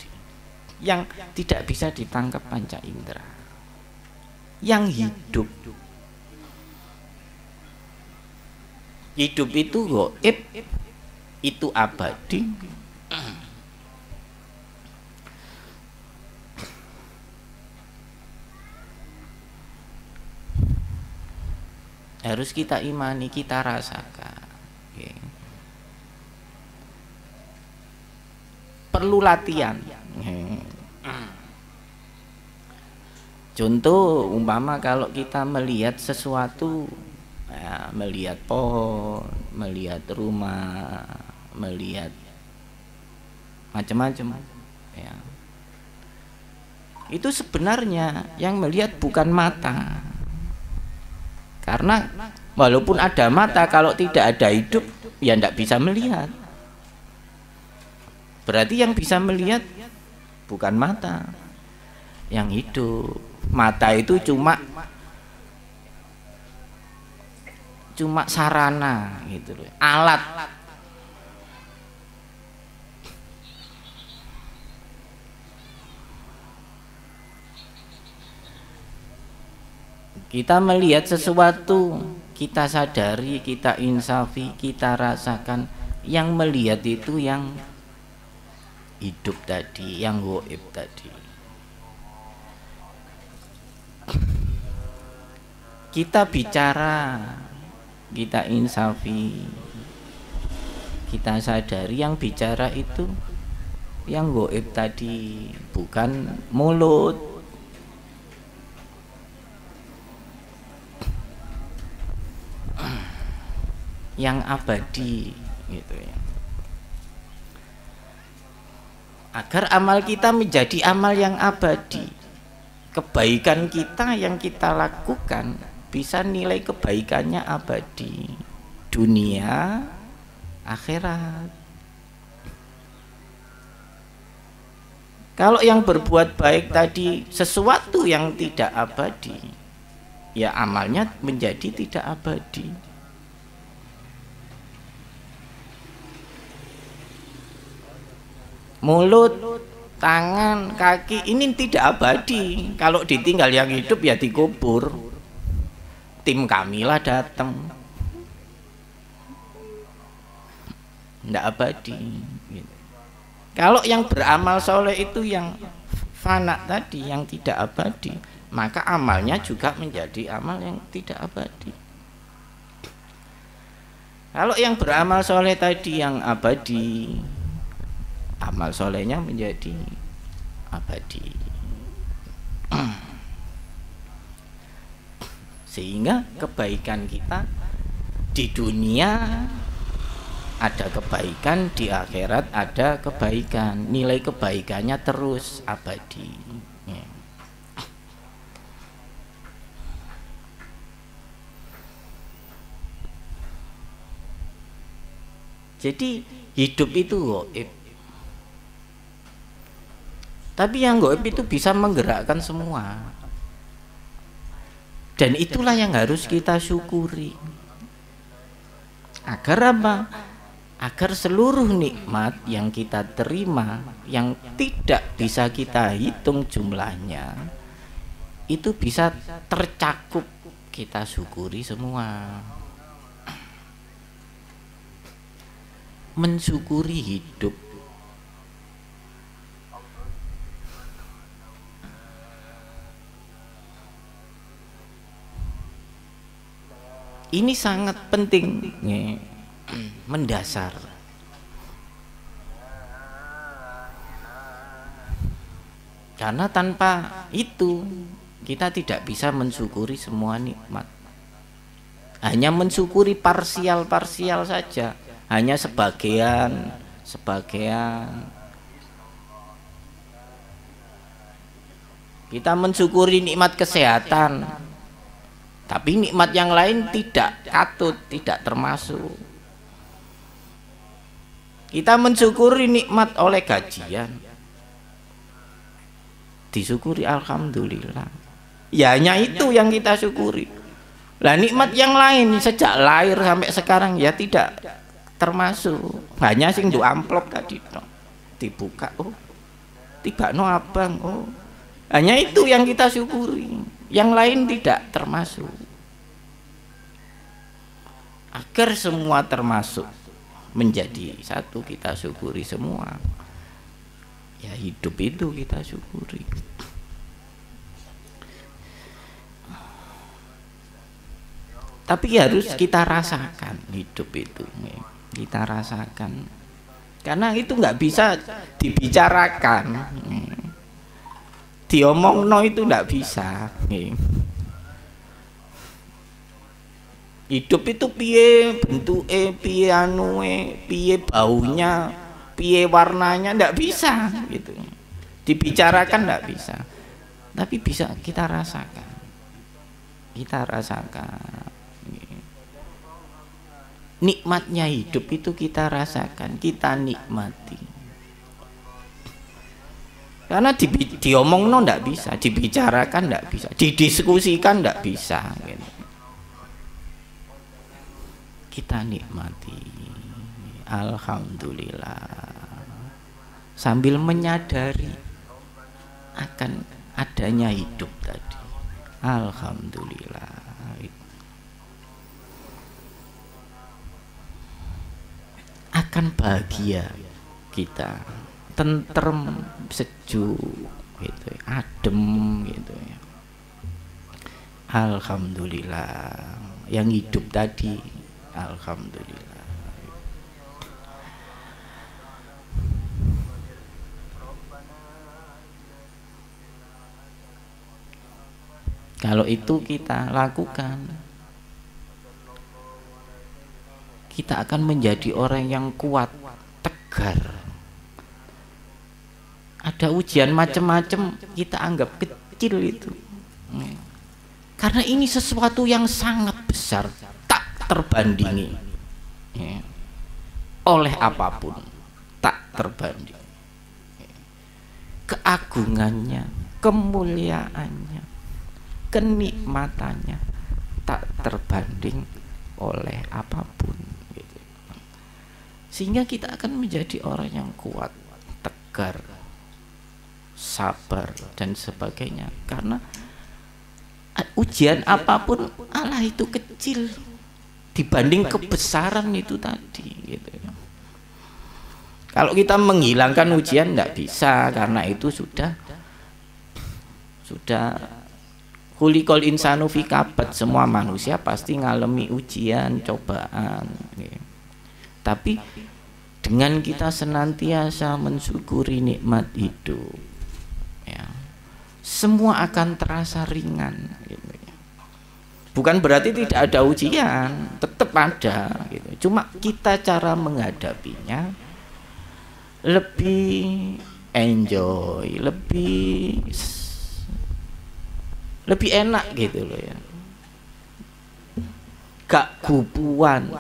yang tidak bisa ditangkap panca indera. Yang hidup. Hidup itu goib itu abadi. Harus kita imani kita rasakan. Okay. perlu latihan contoh umpama kalau kita melihat sesuatu ya, melihat pohon melihat rumah melihat macam-macam ya. Itu sebenarnya yang melihat bukan mata. Karena walaupun ada mata kalau tidak ada hidup ya tidak bisa melihat. Berarti yang bisa melihat bukan mata, yang hidup. Mata itu cuma cuma sarana gitu loh, alat. Kita melihat sesuatu, kita sadari, kita insafi, kita rasakan. Yang melihat itu yang hidup tadi, yang goib tadi. Kita bicara, kita insafi, kita sadari yang bicara itu yang goib tadi bukan mulut yang abadi gitu ya agar amal kita menjadi amal yang abadi. Kebaikan kita yang kita lakukan bisa nilai kebaikannya abadi. Dunia akhirat. Kalau yang berbuat baik tadi sesuatu yang tidak abadi ya amalnya menjadi tidak abadi mulut, tangan, kaki ini tidak abadi. Kalau ditinggal yang hidup ya dikubur. Tim kami lah datang. Tidak abadi. Gitu. Kalau yang beramal soleh itu yang fana tadi, yang tidak abadi, maka amalnya juga menjadi amal yang tidak abadi. Kalau yang beramal soleh tadi yang abadi, amal solehnya menjadi abadi. Sehingga kebaikan kita di dunia ada kebaikan di akhirat ada kebaikan. Nilai kebaikannya terus abadi. Ya. jadi hidup itu tapi yang goib itu bisa menggerakkan semua. Dan itulah yang harus kita syukuri. Agar apa? Agar seluruh nikmat yang kita terima yang tidak bisa kita hitung jumlahnya itu bisa tercakup kita syukuri semua. Mensyukuri hidup ini sangat penting mendasar. Karena tanpa itu kita tidak bisa mensyukuri semua nikmat. Hanya mensyukuri parsial-parsial saja. Hanya sebagian sebagian. Kita mensyukuri nikmat kesehatan tapi nikmat yang lain tidak katut tidak termasuk. Kita mensyukuri nikmat oleh gajian. Disyukuri alhamdulillah. Ya hanya itu yang kita syukuri. Lah nikmat yang lain sejak lahir sampai sekarang ya tidak termasuk. Hanya sing do amplop tadi no. dibuka oh tiba no abang oh. Hanya itu yang kita syukuri yang lain tidak termasuk. Agar semua termasuk menjadi satu kita syukuri semua. Ya hidup itu kita syukuri. Tapi harus kita rasakan hidup itu kita rasakan. Karena itu nggak bisa dibicarakan diomong no itu tidak bisa. Hidup itu piye? Bentuk e piye anue piye baunya? Piye warnanya? Tidak bisa gitu. Dibicarakan tidak bisa. Tapi bisa kita rasakan. Kita rasakan. Nikmatnya hidup itu kita rasakan kita nikmati karena di, diomong no ndak bisa dibicarakan ndak bisa didiskusikan ndak bisa gitu. kita nikmati. Alhamdulillah. Sambil menyadari akan adanya hidup tadi. Alhamdulillah. Akan bahagia kita tentrem sejuk gitu ya, adem gitu ya. Alhamdulillah. Yang hidup tadi alhamdulillah. Kalau itu kita lakukan kita akan menjadi orang yang kuat tegar ada ujian macam-macam kita anggap kecil itu. Karena ini sesuatu yang sangat besar tak terbandingi. Ya. oleh apa pun tak terbanding keagungannya kemuliaannya kenikmatannya tak terbanding oleh apa pun. Sehingga kita akan menjadi orang yang kuat tegar sabar dan sebagainya karena ujian apa pun Allah itu kecil dibanding kebesaran itu tadi gitu kalau kita menghilangkan ujian tidak bisa karena itu sudah sudah Kulikol insanu fi kabat semua manusia pasti ngalami ujian, cobaan. Ya. Tapi dengan kita senantiasa mensyukuri nikmat hidup, ya, semua akan terasa ringan. Gitu ya. Bukan berarti tidak ada ujian, tetap ada. Gitu. Cuma kita cara menghadapinya lebih enjoy, lebih lebih enak gitu loh ya gak gubuan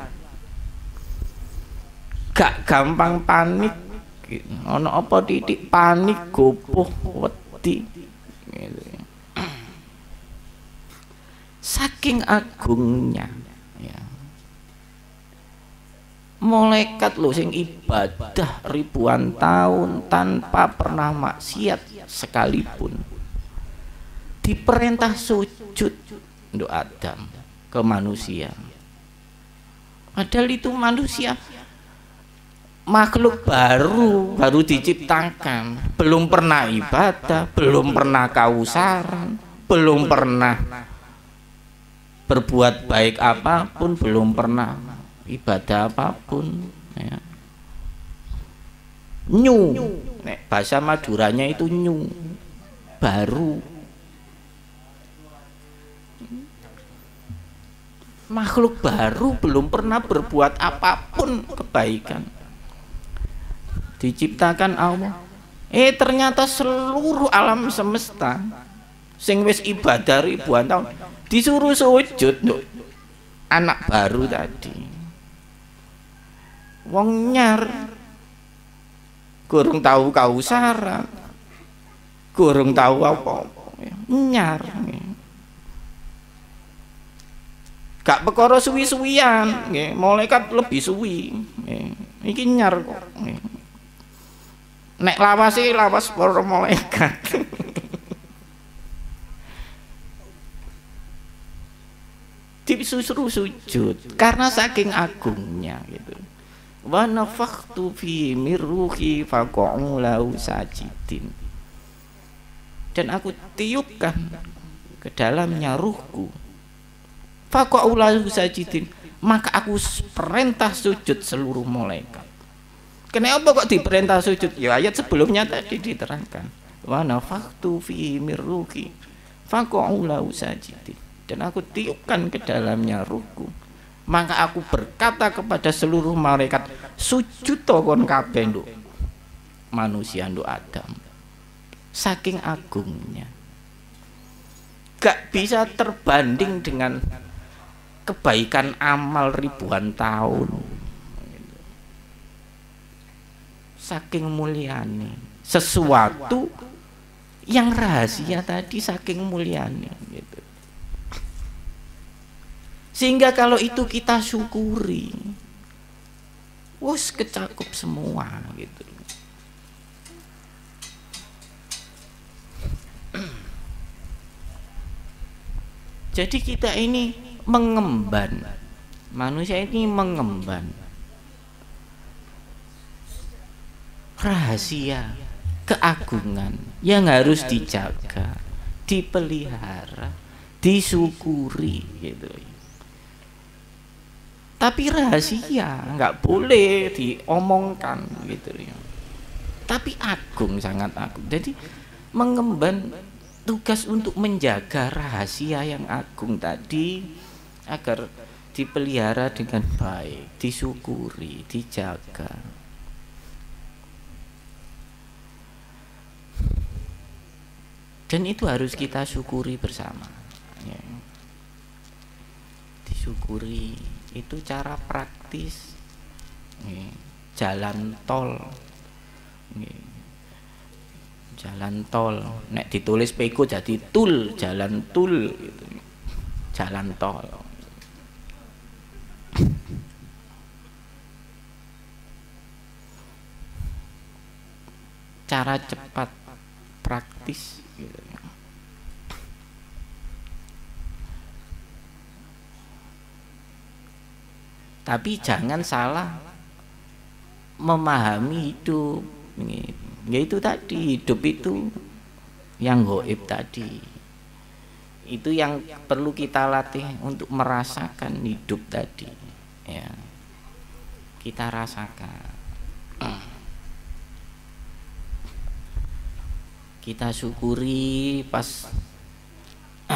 gak gampang panik ono apa titik panik gopoh wedi. Gitu ya. saking agungnya ya. malaikat lo sing ibadah ribuan tahun tanpa pernah maksiat sekalipun. Diperintah sujud untuk Adam ke manusia. Padahal itu manusia makhluk baru baru diciptakan. Belum pernah ibadah belum pernah kausaran belum pernah berbuat baik apa pun belum pernah ibadah apa pun ya. nyu. Nek, bahasa maduranya itu nyu. Baru. Makhluk baru belum pernah berbuat apa pun kebaikan diciptakan Allah. Eh ternyata seluruh alam semesta sing wis ibadah ribuan tahun disuruh sujud loh anak baru tadi. Wong nyar. Kurung tahu kausaran kurung tahu apa-apa. Nyar. Gak perkara suwi-suwian. Malaikat lebih suwi. Iki nyar kok nek lawas iki lawas para malaikat. Disuruh sujud. Karena saking agungnya gitu. Wa nafakhtu fi mirruhi faqa'u lahu sajidin. Dan aku tiupkan ke dalamnya ruhku. Faqaulahu sajidin. Maka aku perintah sujud seluruh malaikat kenapa kok diperintah sujud? Ya ayat sebelumnya tadi diterangkan. Wa nafaktu fi mirruhi faqaulahu sajidin dan aku tiupkan ke dalamnya ruhku maka aku berkata kepada seluruh malaikat sujud kon kabeh nduk. Manusia nduk Adam. Saking agungnya. Gak bisa terbanding dengan kebaikan amal ribuan tahun saking muliane sesuatu yang rahasia tadi saking muliane gitu. Sehingga kalau itu kita syukuri wus kecakup semua gitu. Jadi kita ini mengemban. Manusia ini mengemban rahasia keagungan yang harus dijaga dipelihara disyukuri gitu. Tapi rahasia nggak boleh diomongkan gitu. Ya tapi agung sangat agung. Jadi mengemban tugas untuk menjaga rahasia yang agung tadi agar dipelihara dengan baik, disyukuri, dijaga. Dan itu harus kita syukuri bersama. Ya. Disyukuri itu cara praktis ya. jalan tol. Ya jalan tol nek ditulis peko jadi tul jalan tul gitu. jalan tol cara cepat praktis gitu. tapi jangan salah memahami hidup ya itu tadi hidup itu yang goib tadi. Itu yang perlu kita latih untuk merasakan hidup tadi ya. Kita rasakan kita syukuri pas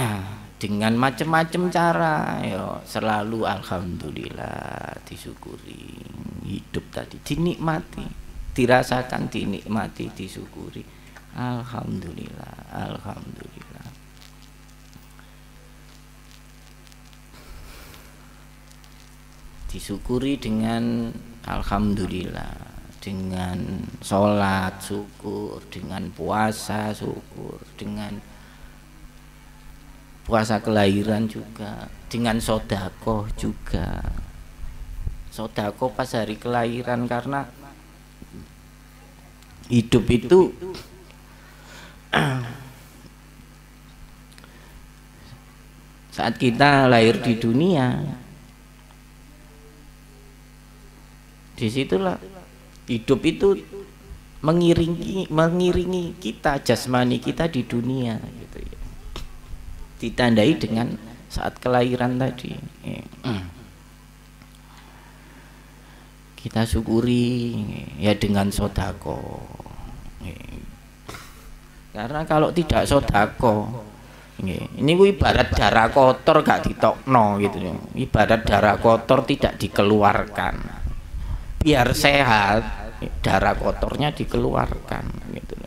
dengan macam-macam cara. Ya selalu alhamdulillah disyukuri. Hidup tadi dinikmati dirasakan dinikmati disyukuri. Alhamdulillah alhamdulillah. Disyukuri dengan alhamdulillah dengan sholat syukur dengan puasa syukur dengan puasa kelahiran juga dengan sodako juga. Sodako pas hari kelahiran karena hidup itu saat kita lahir di dunia di situlah hidup itu mengiringi mengiringi kita jasmani kita di dunia gitu ya. Ditandai dengan saat kelahiran tadi. Kita syukuri ya dengan sodako. Karena kalau tidak sodako ini ibarat darah kotor gak ditokno gitu ya. Ibarat darah kotor tidak dikeluarkan. Biar sehat darah kotornya dikeluarkan gitu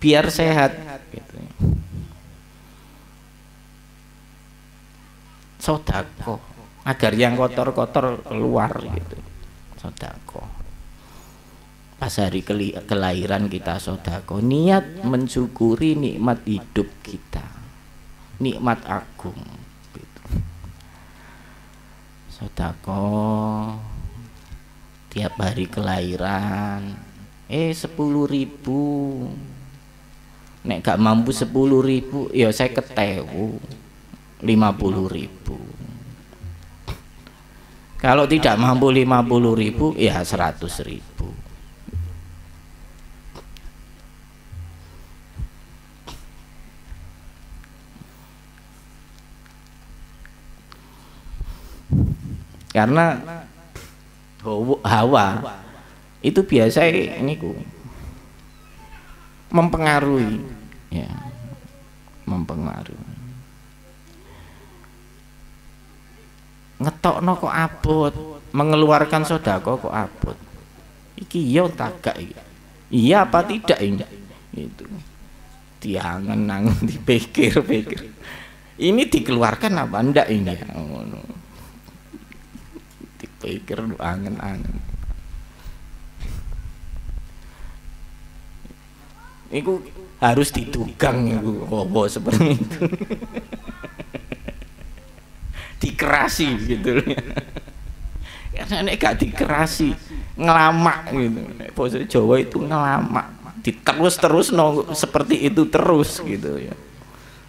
biar sehat gitu. Sodako. Agar yang kotor-kotor keluar gitu. Sodako. Pas hari kelahiran kita sodako. Niat mensyukuri nikmat hidup kita. Nikmat agung gitu. sodako tiap hari kelahiran. Eh sepuluh ribu. Nek gak mampu sepuluh ribu ya saya ketewu. Lima puluh ribu. Kalau tidak mampu 50 ribu, ya 100 ribu. Karena hawa. Itu biasa ini ku mempengaruhi. Ya mempengaruhi. Ngetokno kok abot mengeluarkan sodako kok abot. Iki iya tagak iki? Iya apa tidak ini? Itu. Tiangan nang dipikir-pikir. Ini dikeluarkan apa ndak ini? Oh, no. Dipikir angen-angen itu harus ditugang itu oh, seperti itu. Dikerasi gitu. Karena nek gak dikerasi ngelamak gitu. Bahasa Jawa itu ngelamak. Diterus terus no, seperti itu terus gitu ya.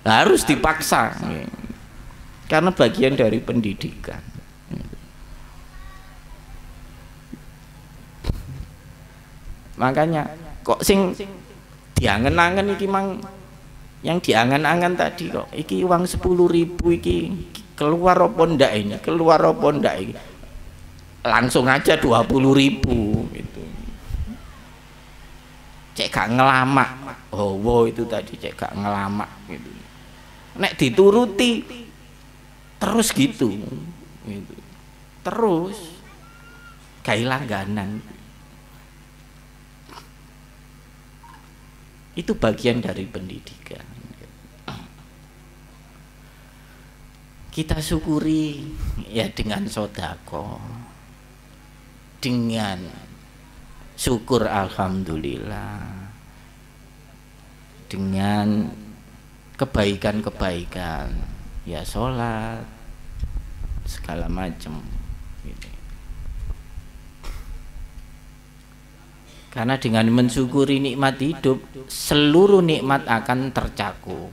Harus dipaksa. Gitu. karena bagian dari pendidikan makanya kok sing diangen-angen iki mang? Yang diangen-angen tadi kok iki uang sepuluh ribu iki keluar apa ndak ini? Keluar apa ndak ini? Langsung aja 20 ribu gitu. Cek gak ngelamak. Oh wow itu tadi cek gak ngelamak gitu. Nek dituruti terus gitu gitu. Terus gak langganan itu bagian dari pendidikan. Kita syukuri ya dengan sodako. Dengan syukur alhamdulillah. Dengan kebaikan-kebaikan ya sholat segala macam gitu. Karena dengan mensyukuri nikmat hidup seluruh nikmat akan tercakup.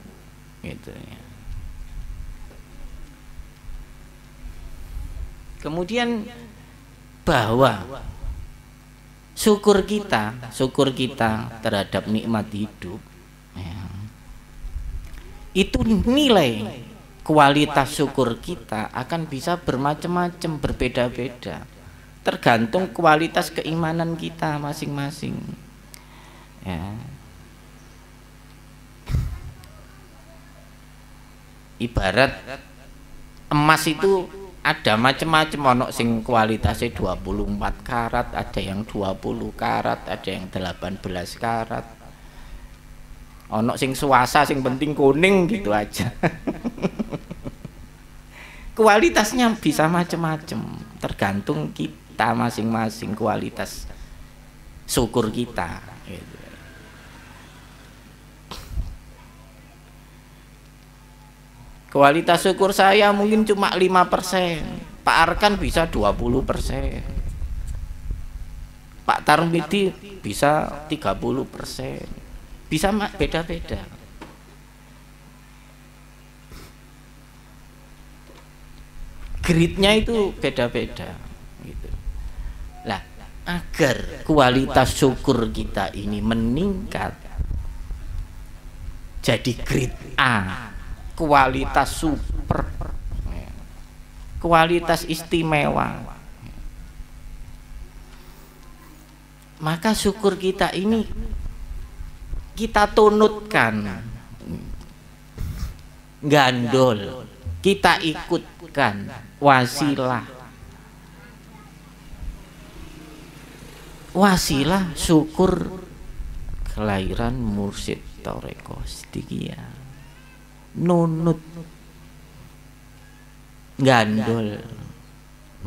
Gitu ya. Kemudian bahwa syukur kita syukur kita terhadap nikmat hidup ya, itu nilai kualitas syukur kita akan bisa bermacam-macam berbeda-beda tergantung kualitas keimanan kita masing-masing. Ya. Ibarat emas itu ada macam-macam ono sing kualitasnya 24 karat ada yang 20 karat ada yang 18 karat. Ono sing suasa sing penting kuning gitu aja. Kualitasnya bisa macam-macam tergantung kita masing-masing kualitas syukur kita gitu. Kualitas syukur saya mungkin cuma 5%. Pak Arkan bisa 20%. Pak Tarmidi bisa 30%. Bisa beda-beda. Gridnya itu beda-beda agar kualitas syukur kita ini meningkat. Jadi grid A kualitas super. Kualitas istimewa. Maka syukur kita ini kita tunutkan. Gandol kita ikutkan wasilah wasilah syukur kelahiran mursid toreko sedikit nunut. Gandol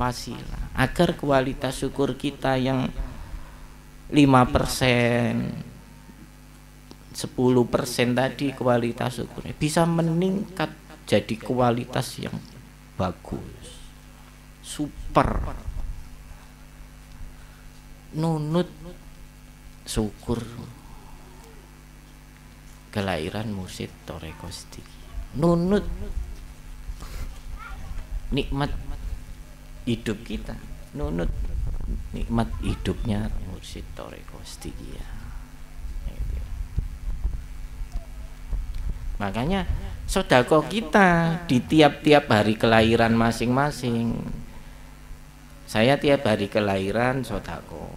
wasilah. Agar kualitas syukur kita yang 5 persen 10 persen tadi kualitas syukurnya bisa meningkat jadi kualitas yang bagus. Super nunut. Syukur. Kelahiran Mursid Torekosti nunut. Nikmat hidup kita. Nunut. Nikmat hidupnya Mursid Toreko Stigia makanya sodako kita di tiap-tiap hari kelahiran masing-masing saya tiap hari kelahiran sodako.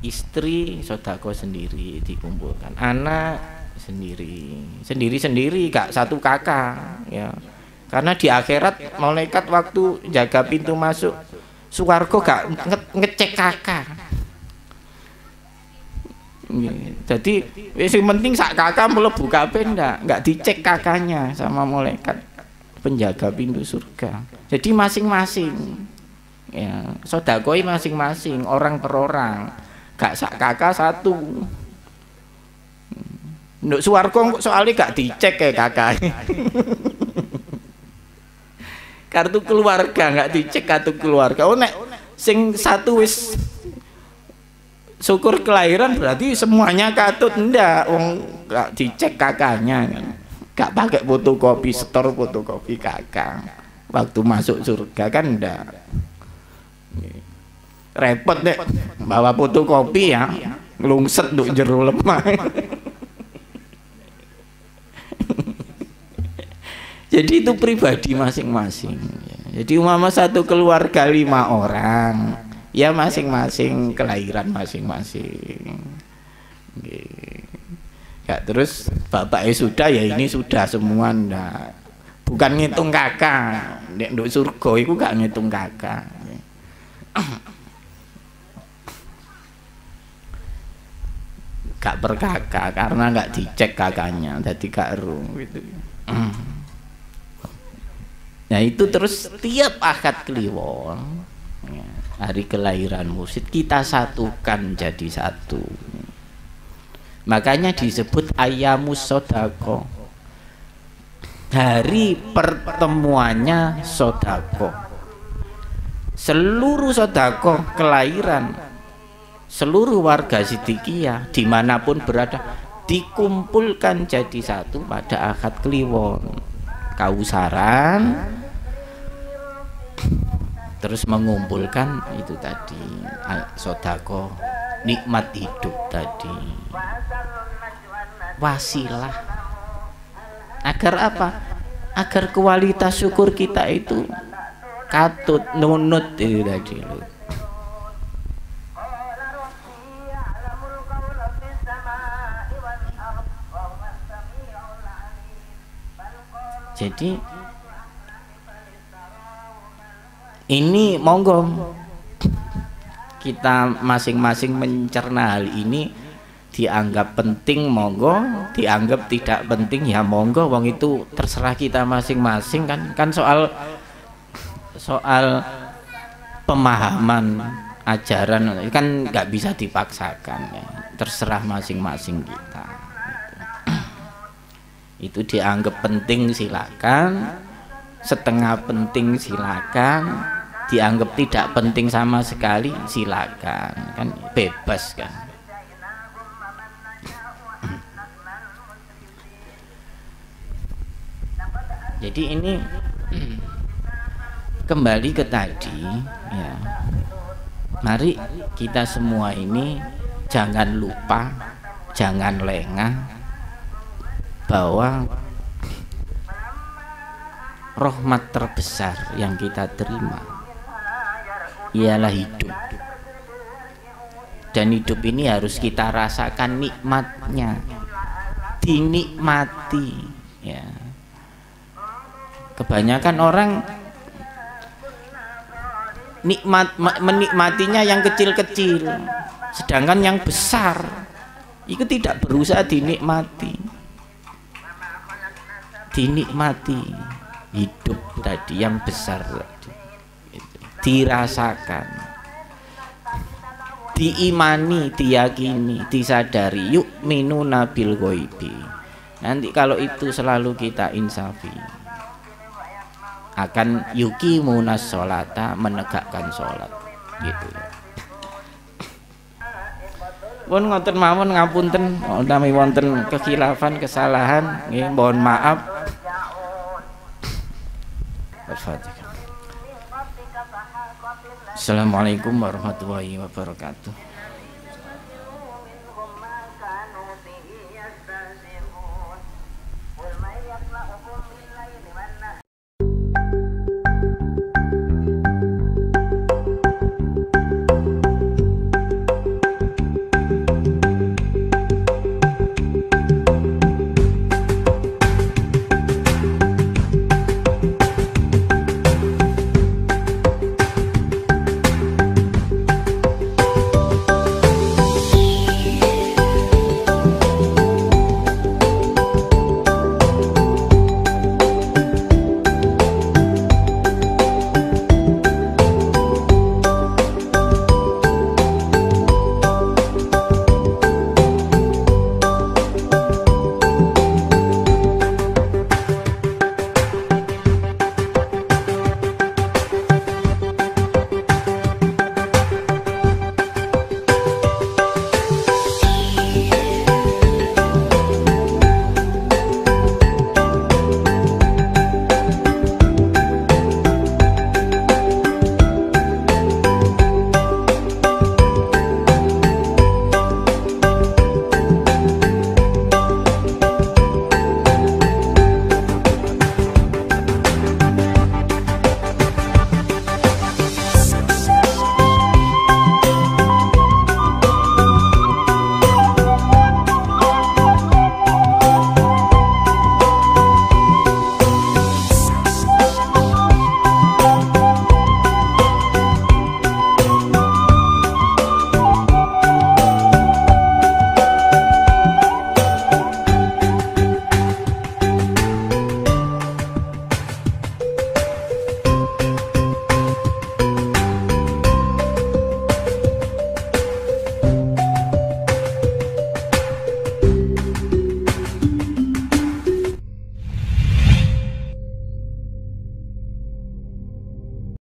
Istri sodako sendiri dikumpulkan. Anak sendiri. Sendiri sendiri kak satu kakak ya. Karena di akhirat malaikat waktu jaga pintu masuk suwargo gak nge ngecek kakak. Jadi yang penting sak kakak melebu kabeh ndak nggak dicek kakaknya sama malaikat penjaga pintu surga. Jadi masing-masing ya sodakoi masing-masing orang per orang. Gak sak kakak satu. Nduk suwargo soalnya gak dicek ya kakak. kartu keluarga gak dicek kartu keluarga. Oh nek sing satu wis syukur kelahiran berarti semuanya katut. Ndak wong gak dicek kakaknya. Gak pakai fotokopi setor fotokopi kakak. Waktu masuk surga kan ndak repot deh. Bawa fotokopi ya. Ngelungset untuk jeru lemah. Jadi itu pribadi masing-masing. Jadi umama satu keluarga lima orang ya masing-masing kelahiran masing-masing. Terus bapaknya sudah ya ini sudah semua ndak. Bukan ngitung kakak. Nduk surga itu gak ngitung kakak gak berkakak karena gak dicek kakaknya jadi gak ru gitu Nah itu terus tiap akad kliwon ya, hari kelahiran musid kita satukan jadi satu. Makanya disebut ayamus sodako. Hari pertemuannya sodako. Seluruh sodako kelahiran seluruh warga Sidikiyah di mana pun berada dikumpulkan jadi satu pada akad kliwon. Kausaran terus mengumpulkan itu tadi sodako nikmat hidup tadi. Wasilah. Agar apa? Agar kualitas syukur kita itu katut nunut itu tadi loh Jadi ini monggo. Kita masing-masing mencerna hal ini dianggap penting monggo. Dianggap tidak penting ya monggo. Wong itu terserah kita masing-masing kan? Kan soal soal pemahaman ajaran kan nggak bisa dipaksakan ya. Terserah masing-masing kita itu dianggap penting silakan. Setengah penting silakan. Dianggap tidak penting sama sekali silakan. Kan bebas kan? Jadi ini kembali ke tadi ya. Mari kita semua ini jangan lupa jangan lengah bahwa rahmat terbesar yang kita terima ialah hidup. Dan hidup ini harus kita rasakan nikmatnya dinikmati ya. Kebanyakan orang nikmat menikmatinya yang kecil-kecil sedangkan yang besar itu tidak berusaha dinikmati dinikmati hidup tadi yang besar tadi. Dirasakan diimani diyakini disadari. Yuk minu nabil goibi nanti kalau itu selalu kita insafi akan yuki munas sholata menegakkan sholat gitu. Pun ngoten mawon ngapunten utawi wonten kekhilafan kesalahan nggih mohon maaf Assalamualaikum warahmatullahi wabarakatuh